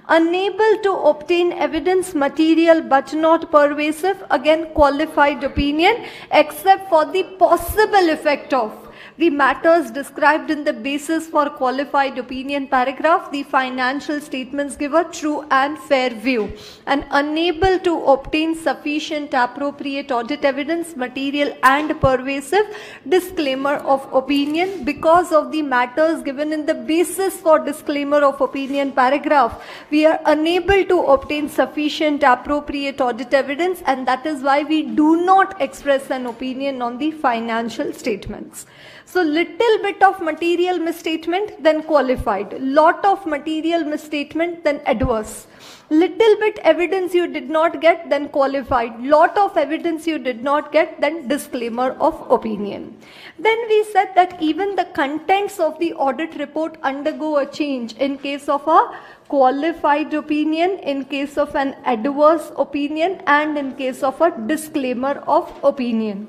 unable to obtain evidence material but not pervasive again qualified opinion except for the possible effect of the matters described in the basis for qualified opinion paragraph, the financial statements give a true and fair view and unable to obtain sufficient appropriate audit evidence, material and pervasive disclaimer of opinion because of the matters given in the basis for disclaimer of opinion paragraph. We are unable to obtain sufficient appropriate audit evidence and that is why we do not express an opinion on the financial statements. So little bit of material misstatement, then qualified. Lot of material misstatement, then adverse. Little bit evidence you did not get, then qualified. Lot of evidence you did not get, then disclaimer of opinion. Then we said that even the contents of the audit report undergo a change in case of a qualified opinion, in case of an adverse opinion, and in case of a disclaimer of opinion.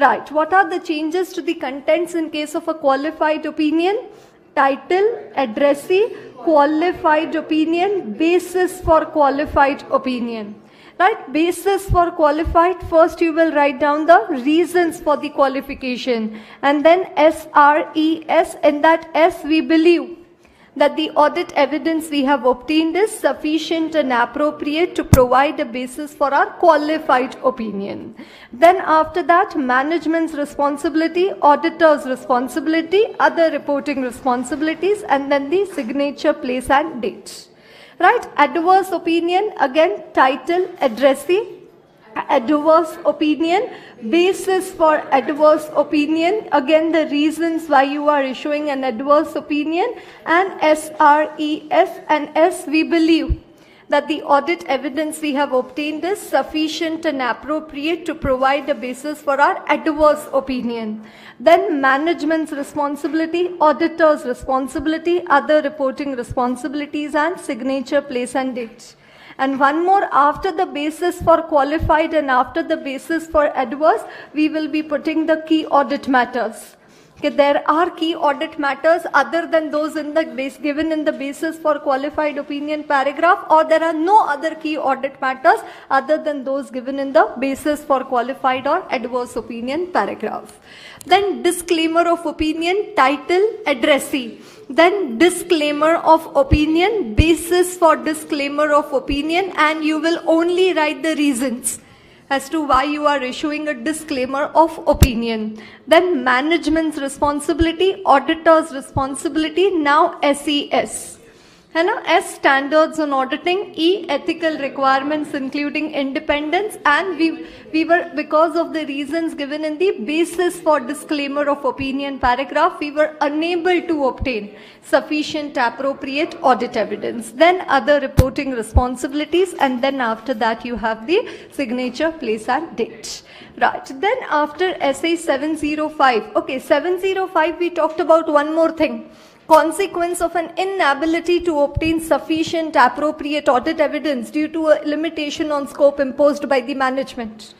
Right. What are the changes to the contents in case of a qualified opinion? Title, addressee, qualified opinion, basis for qualified opinion. Right, basis for qualified, first you will write down the reasons for the qualification and then S R E S in that S we believe that the audit evidence we have obtained is sufficient and appropriate to provide a basis for our qualified opinion. Then after that, management's responsibility, auditor's responsibility, other reporting responsibilities, and then the signature, place and date. Right? Adverse opinion, again, title, addressee, adverse opinion basis for adverse opinion again the reasons why you are issuing an adverse opinion and SRES and S we believe that the audit evidence we have obtained is sufficient and appropriate to provide a basis for our adverse opinion. Then management's responsibility, auditor's responsibility, other reporting responsibilities and signature, place and date. And one more after the basis for qualified and after the basis for adverse, we will be putting the key audit matters. Okay, there are key audit matters other than those in the base given in the basis for qualified opinion paragraph or there are no other key audit matters other than those given in the basis for qualified or adverse opinion paragraph. Then disclaimer of opinion, title, addressee. Then disclaimer of opinion, basis for disclaimer of opinion and you will only write the reasons as to why you are issuing a disclaimer of opinion. Then management's responsibility, auditor's responsibility, now SES. है ना S standards on auditing E ethical requirements including independence and we we were because of the reasons given in the basis for disclaimer of opinion paragraph we were unable to obtain sufficient appropriate audit evidence then other reporting responsibilities and then after that you have the signature place and date right then after sa 705 okay 705 we talked about one more thing consequence of an inability to obtain sufficient appropriate audit evidence due to a limitation on scope imposed by the management.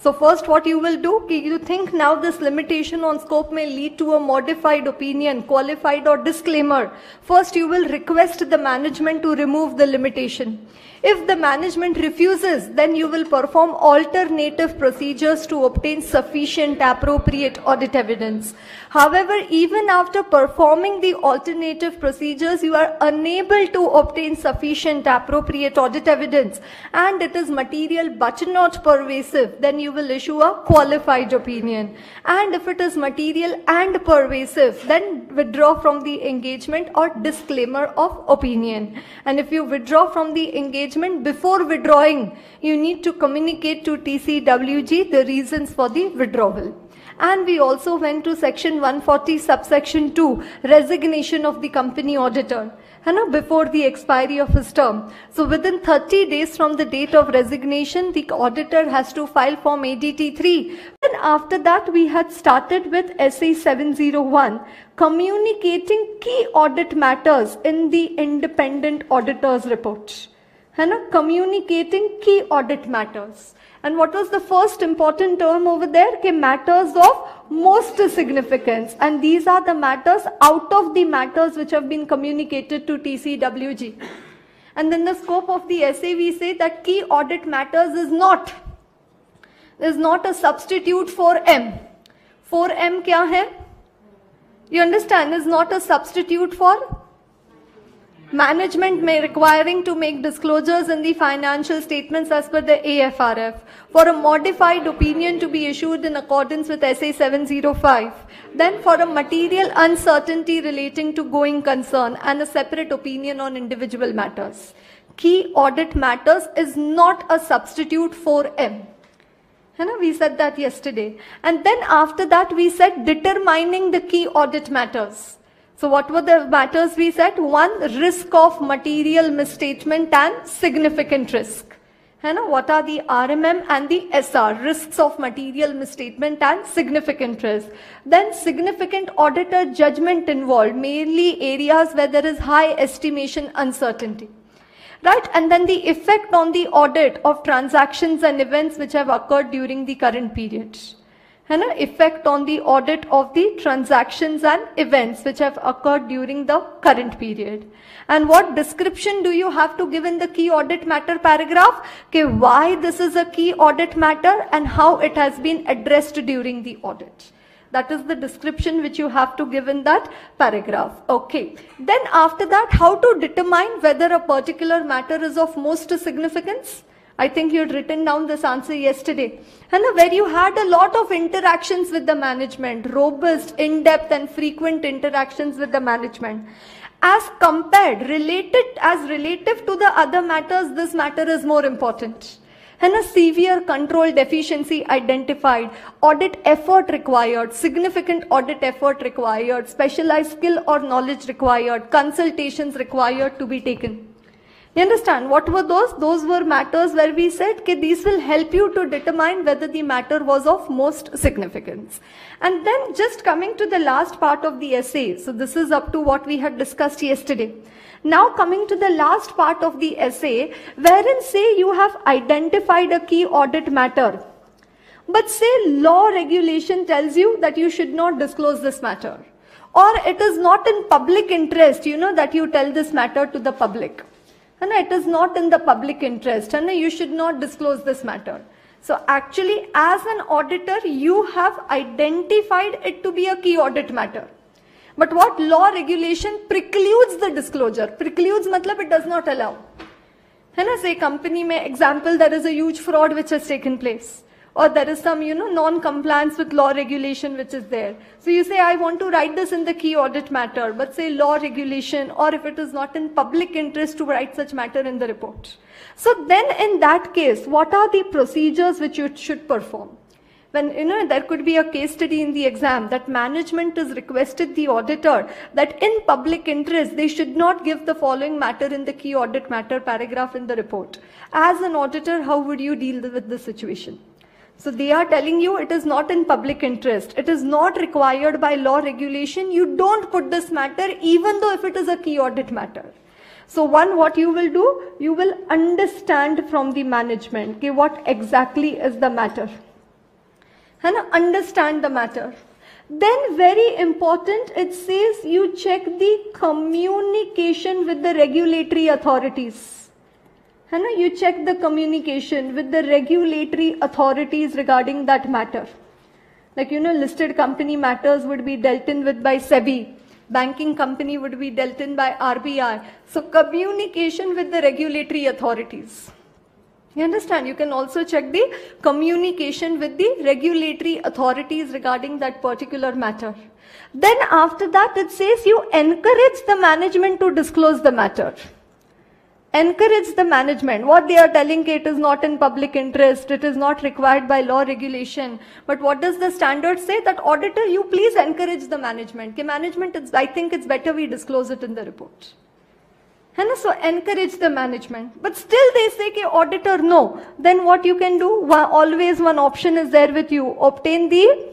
So first what you will do, you think now this limitation on scope may lead to a modified opinion, qualified or disclaimer. First you will request the management to remove the limitation. If the management refuses, then you will perform alternative procedures to obtain sufficient appropriate audit evidence. However, even after performing the alternative procedures, you are unable to obtain sufficient appropriate audit evidence and it is material but not pervasive, then you will issue a qualified opinion. And if it is material and pervasive, then withdraw from the engagement or disclaimer of opinion. And if you withdraw from the engagement before withdrawing, you need to communicate to TCWG the reasons for the withdrawal. And we also went to section 140 subsection 2, resignation of the company auditor. And before the expiry of his term. So within 30 days from the date of resignation, the auditor has to file form ADT3. And after that, we had started with SA 701, communicating key audit matters in the independent auditor's report. And communicating key audit matters. And what was the first important term over there? Okay, matters of most significance. And these are the matters out of the matters which have been communicated to TCWG. And then the scope of the SA, we say that key audit matters is not, is not a substitute for M. For M kya hai? You understand, is not a substitute for Management may requiring to make disclosures in the financial statements as per the AFRF for a modified opinion to be issued in accordance with SA 705. Then for a material uncertainty relating to going concern and a separate opinion on individual matters. Key audit matters is not a substitute for M. We said that yesterday. And then after that we said determining the key audit matters. So what were the matters we said? One, risk of material misstatement and significant risk. And what are the RMM and the SR, risks of material misstatement and significant risk. Then significant auditor judgment involved, mainly areas where there is high estimation uncertainty. Right, and then the effect on the audit of transactions and events which have occurred during the current period and an effect on the audit of the transactions and events which have occurred during the current period. And what description do you have to give in the key audit matter paragraph? Okay, why this is a key audit matter and how it has been addressed during the audit. That is the description which you have to give in that paragraph. Okay. Then after that, how to determine whether a particular matter is of most significance? I think you had written down this answer yesterday. And where you had a lot of interactions with the management, robust, in-depth and frequent interactions with the management. As compared, related, as relative to the other matters, this matter is more important. And a severe control deficiency identified, audit effort required, significant audit effort required, specialized skill or knowledge required, consultations required to be taken. You understand? What were those? Those were matters where we said okay, these will help you to determine whether the matter was of most significance. And then just coming to the last part of the SA. So this is up to what we had discussed yesterday. Now coming to the last part of the SA, wherein say you have identified a key audit matter. But say law regulation tells you that you should not disclose this matter. Or it is not in public interest, you know, that you tell this matter to the public. And it is not in the public interest and you should not disclose this matter. So actually as an auditor, you have identified it to be a key audit matter. But what law regulation precludes the disclosure? Precludes matlab it does not allow. And as a company may example, there is a huge fraud which has taken place. Or there is some, you know, non-compliance with law regulation which is there. So you say, I want to write this in the key audit matter, but say law regulation, or if it is not in public interest to write such matter in the report. So then in that case, what are the procedures which you should perform? when you know there could be a case study in the exam that management has requested the auditor that in public interest they should not give the following matter in the key audit matter paragraph in the report as an auditor how would you deal with the situation so they are telling you it is not in public interest. It is not required by law regulation. You don't put this matter even though if it is a key audit matter. So one, what you will do, you will understand from the management okay, what exactly is the matter. And understand the matter. Then very important, it says you check the communication with the regulatory authorities. And you check the communication with the regulatory authorities regarding that matter. Like, you know, listed company matters would be dealt in with by SEBI. Banking company would be dealt in by RBI. So communication with the regulatory authorities. You understand? You can also check the communication with the regulatory authorities regarding that particular matter. Then after that, it says you encourage the management to disclose the matter Encourage the management. What they are telling it is not in public interest. It is not required by law regulation. But what does the standard say? That auditor, you please encourage the management. Okay, management, I think it's better we disclose it in the report. And so encourage the management. But still they say, okay, auditor, no. Then what you can do? One, always one option is there with you. Obtain the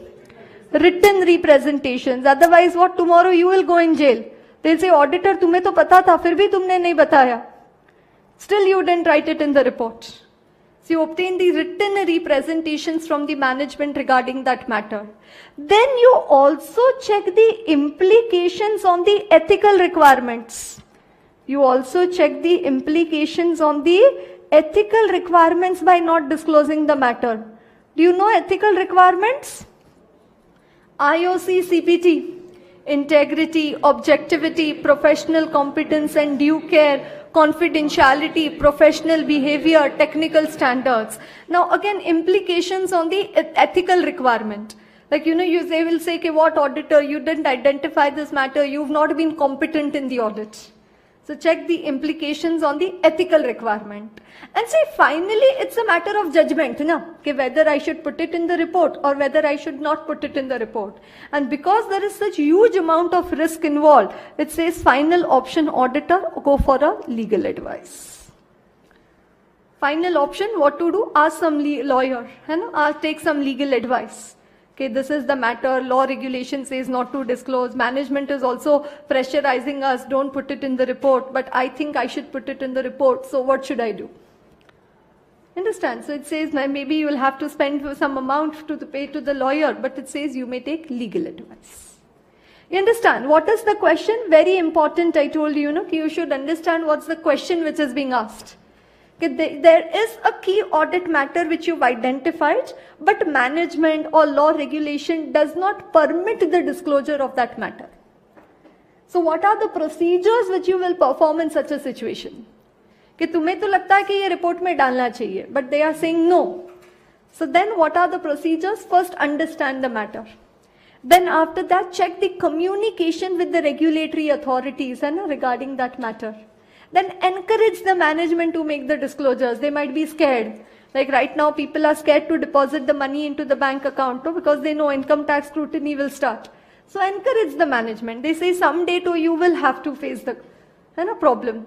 written representations. Otherwise what? Tomorrow you will go in jail. They'll say, auditor, तुम्हें तो पता था, फिर भी तुमने नहीं बताया. Still you didn't write it in the report. So you obtain the written representations from the management regarding that matter. Then you also check the implications on the ethical requirements. You also check the implications on the ethical requirements by not disclosing the matter. Do you know ethical requirements? IOC CPT. Integrity, objectivity, professional competence and due care, confidentiality, professional behavior, technical standards. Now again, implications on the ethical requirement. Like, you know, you, they will say, okay, what auditor, you didn't identify this matter, you've not been competent in the audit. So check the implications on the ethical requirement. And say finally it's a matter of judgment, na? Okay, whether I should put it in the report or whether I should not put it in the report. And because there is such huge amount of risk involved, it says final option auditor, go for a legal advice. Final option, what to do? Ask some lawyer, and take some legal advice okay, this is the matter, law regulation says not to disclose, management is also pressurizing us, don't put it in the report, but I think I should put it in the report, so what should I do? Understand? So it says maybe you will have to spend some amount to pay to the lawyer, but it says you may take legal advice. You understand? What is the question? Very important, I told you, you know, you should understand what's the question which is being asked There is a key audit matter which you've identified, but management or law regulation does not permit the disclosure of that matter. So what are the procedures which you will perform in such a situation? कि तुम्हें तो लगता है कि ये report में डालना चाहिए but they are saying no so then what are the procedures first understand the matter then after that check the communication with the regulatory authorities and regarding that matter then encourage the management to make the disclosures. They might be scared. Like right now, people are scared to deposit the money into the bank account because they know income tax scrutiny will start. So encourage the management. They say someday too you will have to face the no problem.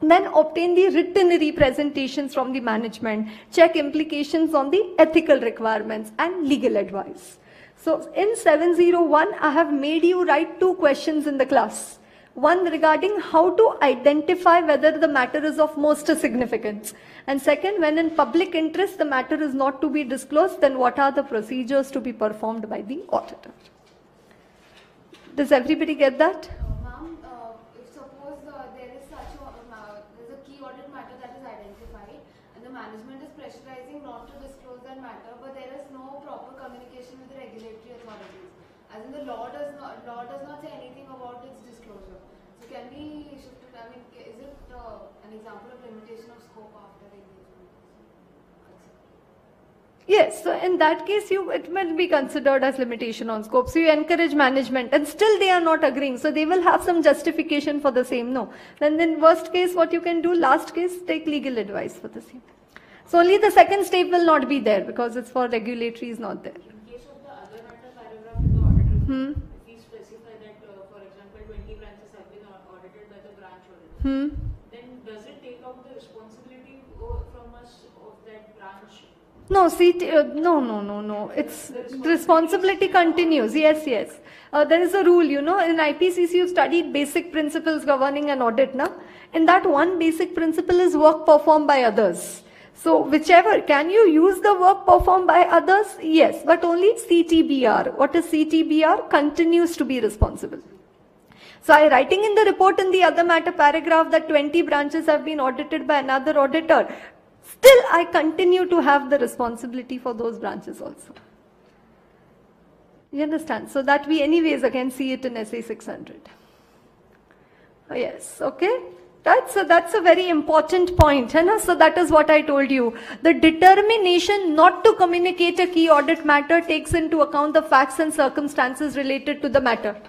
Then obtain the written representations from the management. Check implications on the ethical requirements and legal advice. So in 701, I have made you write two questions in the class. One regarding how to identify whether the matter is of most significance. And second, when in public interest the matter is not to be disclosed, then what are the procedures to be performed by the auditor? Does everybody get that? Yes, so in that case, you it will be considered as limitation on scope. So you encourage management, and still they are not agreeing. So they will have some justification for the same. No. Then, in worst case, what you can do, last case, take legal advice for the same. So only the second step will not be there because it's for regulatory is not there. In case of the other matter paragraph in the audit Hmm. we specify that, uh, for example, 20 branches have been au- audited by the branch auditor, Hmm. then does it take out the responsibility o- from us of that branch? No, uh, no, no, no, no. It's responsibility continues. Yes, yes. Uh, there is a rule, you know, in IPCC you studied basic principles governing an audit, na? And that one basic principle is work performed by others. So whichever, can you use the work performed by others? Yes, but only CTBR. What is CTBR? Continues to be responsible. So I writing in the report in the other matter paragraph that 20 branches have been audited by another auditor. Still, I continue to have the responsibility for those branches also. You understand? So that we anyways again see it in SA 600. Oh, yes, okay. Right, so that's a very important point. hai? So that is what I told you. The determination not to communicate a key audit matter takes into account the facts and circumstances related to the matter.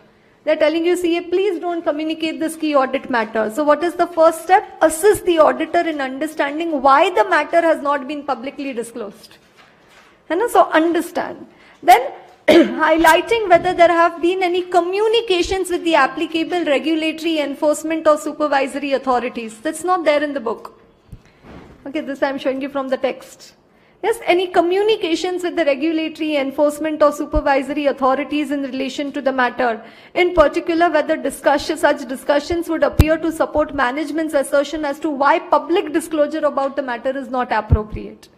They're telling you, CA, please don't communicate this key audit matter. So what is the first step? Assist the auditor in understanding why the matter has not been publicly disclosed. ना? So understand. Then highlighting whether there have been any communications with the applicable regulatory enforcement or supervisory authorities. That's not there in the book. Okay, this I'm showing you from the text. Yes, any communications with the regulatory enforcement or supervisory authorities in relation to the matter. In particular, whether such discussions would appear to support management's assertion as to why public disclosure about the matter is not appropriate.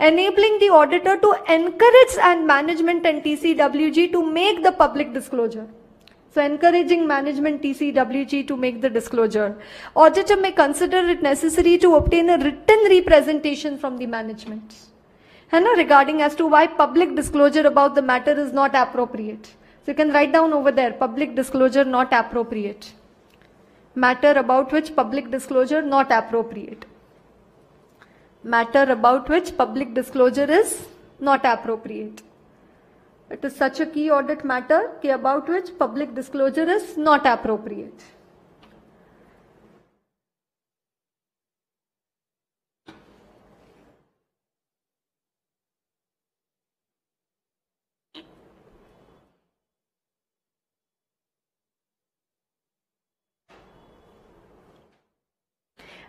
Enabling the auditor to encourage and management and TCWG to make the public disclosure. So encouraging management TCWG to make the disclosure. Auditor may consider it necessary to obtain a written representation from the management. है ना regarding as to why public disclosure about the matter is not appropriate. So you can write down over there public disclosure not appropriate. Matter about which public disclosure not appropriate. Matter about which public disclosure is not appropriate. It is such a key audit matter key about which public disclosure is not appropriate.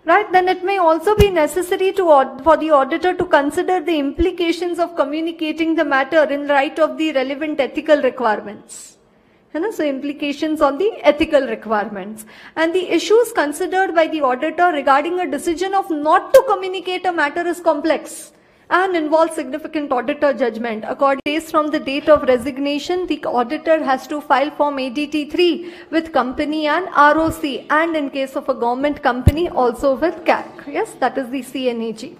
Right, then it may also be necessary to for the auditor to consider the implications of communicating the matter in light of the relevant ethical requirements. है ना? So implications on the ethical requirements and the issues considered by the auditor regarding a decision of not to communicate a matter is complex and involves significant auditor judgment. According days from the date of resignation, the auditor has to file form ADT3 with company and ROC and in case of a government company also with CAG. Yes, that is the C&AG.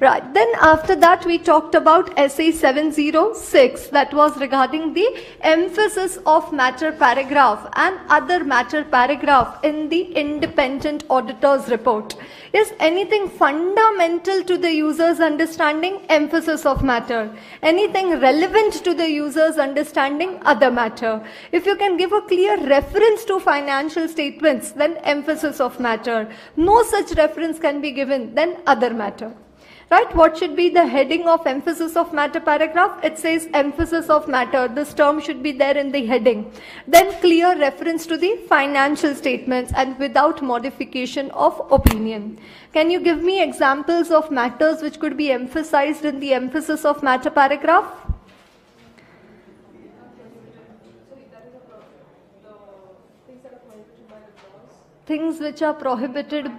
Right. Then after that we talked about SA 706 that was regarding the emphasis of matter paragraph and other matter paragraph in the independent auditor's report. Is anything fundamental to the user's understanding emphasis of matter. Anything relevant to the user's understanding other matter. If you can give a clear reference to financial statements then emphasis of matter. No such reference can be given then other matter. Right? What should be the heading of emphasis of matter paragraph? It says emphasis of matter. This term should be there in the heading. Then clear reference to the financial statements and without modification of opinion. Can you give me examples of matters which could be emphasized in the emphasis of matter paragraph? Things which are prohibited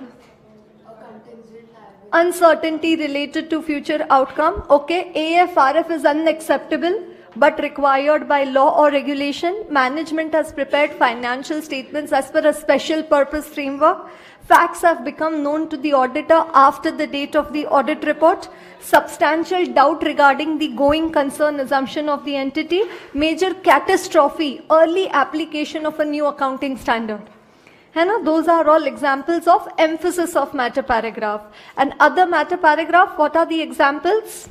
uncertainty related to future outcome. Okay, AFRF is unacceptable but required by law or regulation. Management has prepared financial statements as per a special purpose framework. Facts have become known to the auditor after the date of the audit report. Substantial doubt regarding the going concern assumption of the entity. Major catastrophe, early application of a new accounting standard. है ना those are all examples of emphasis of matter paragraph and other matter paragraph what are the examples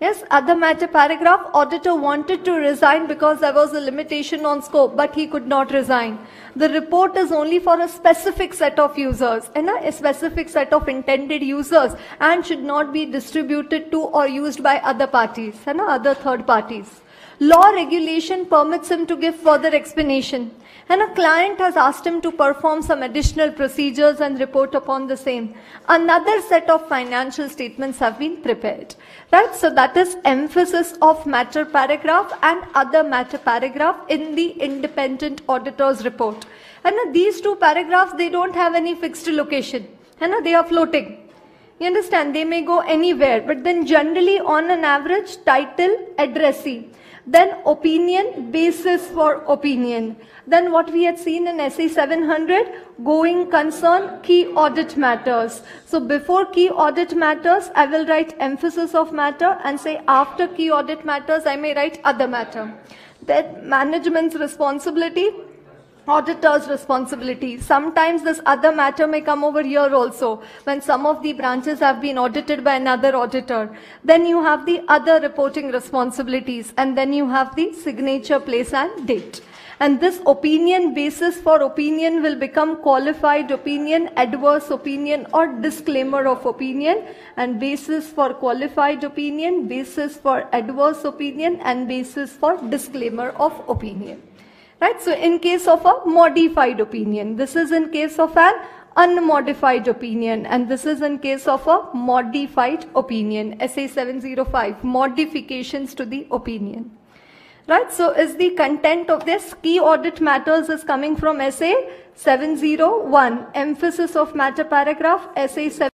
Yes, other matter paragraph, auditor wanted to resign because there was a limitation on scope, but he could not resign. The report is only for a specific set of users, and a specific set of intended users, and should not be distributed to or used by other parties, and other third parties. Law regulation permits him to give further explanation. And a client has asked him to perform some additional procedures and report upon the same. Another set of financial statements have been prepared. Right? So that is emphasis of matter paragraph and other matter paragraph in the independent auditor's report. And these two paragraphs, they don't have any fixed location. And they are floating. You understand? They may go anywhere, but then generally on an average, title, addressee. Then opinion, basis for opinion. Then what we had seen in SA 700, going concern, key audit matters. So before key audit matters, I will write emphasis of matter and say after key audit matters, I may write other matter. Then management's responsibility, auditor's responsibility. Sometimes this other matter may come over here also when some of the branches have been audited by another auditor. Then you have the other reporting responsibilities and then you have the signature, place and date. And this opinion basis for opinion will become qualified opinion, adverse opinion or disclaimer of opinion and basis for qualified opinion, basis for adverse opinion and basis for disclaimer of opinion. Right? So in case of a modified opinion, this is in case of an unmodified opinion and this is in case of a modified opinion, SA 705, modifications to the opinion. Right? So is the content of this key audit matters is coming from SA 701, emphasis of matter paragraph, SA 7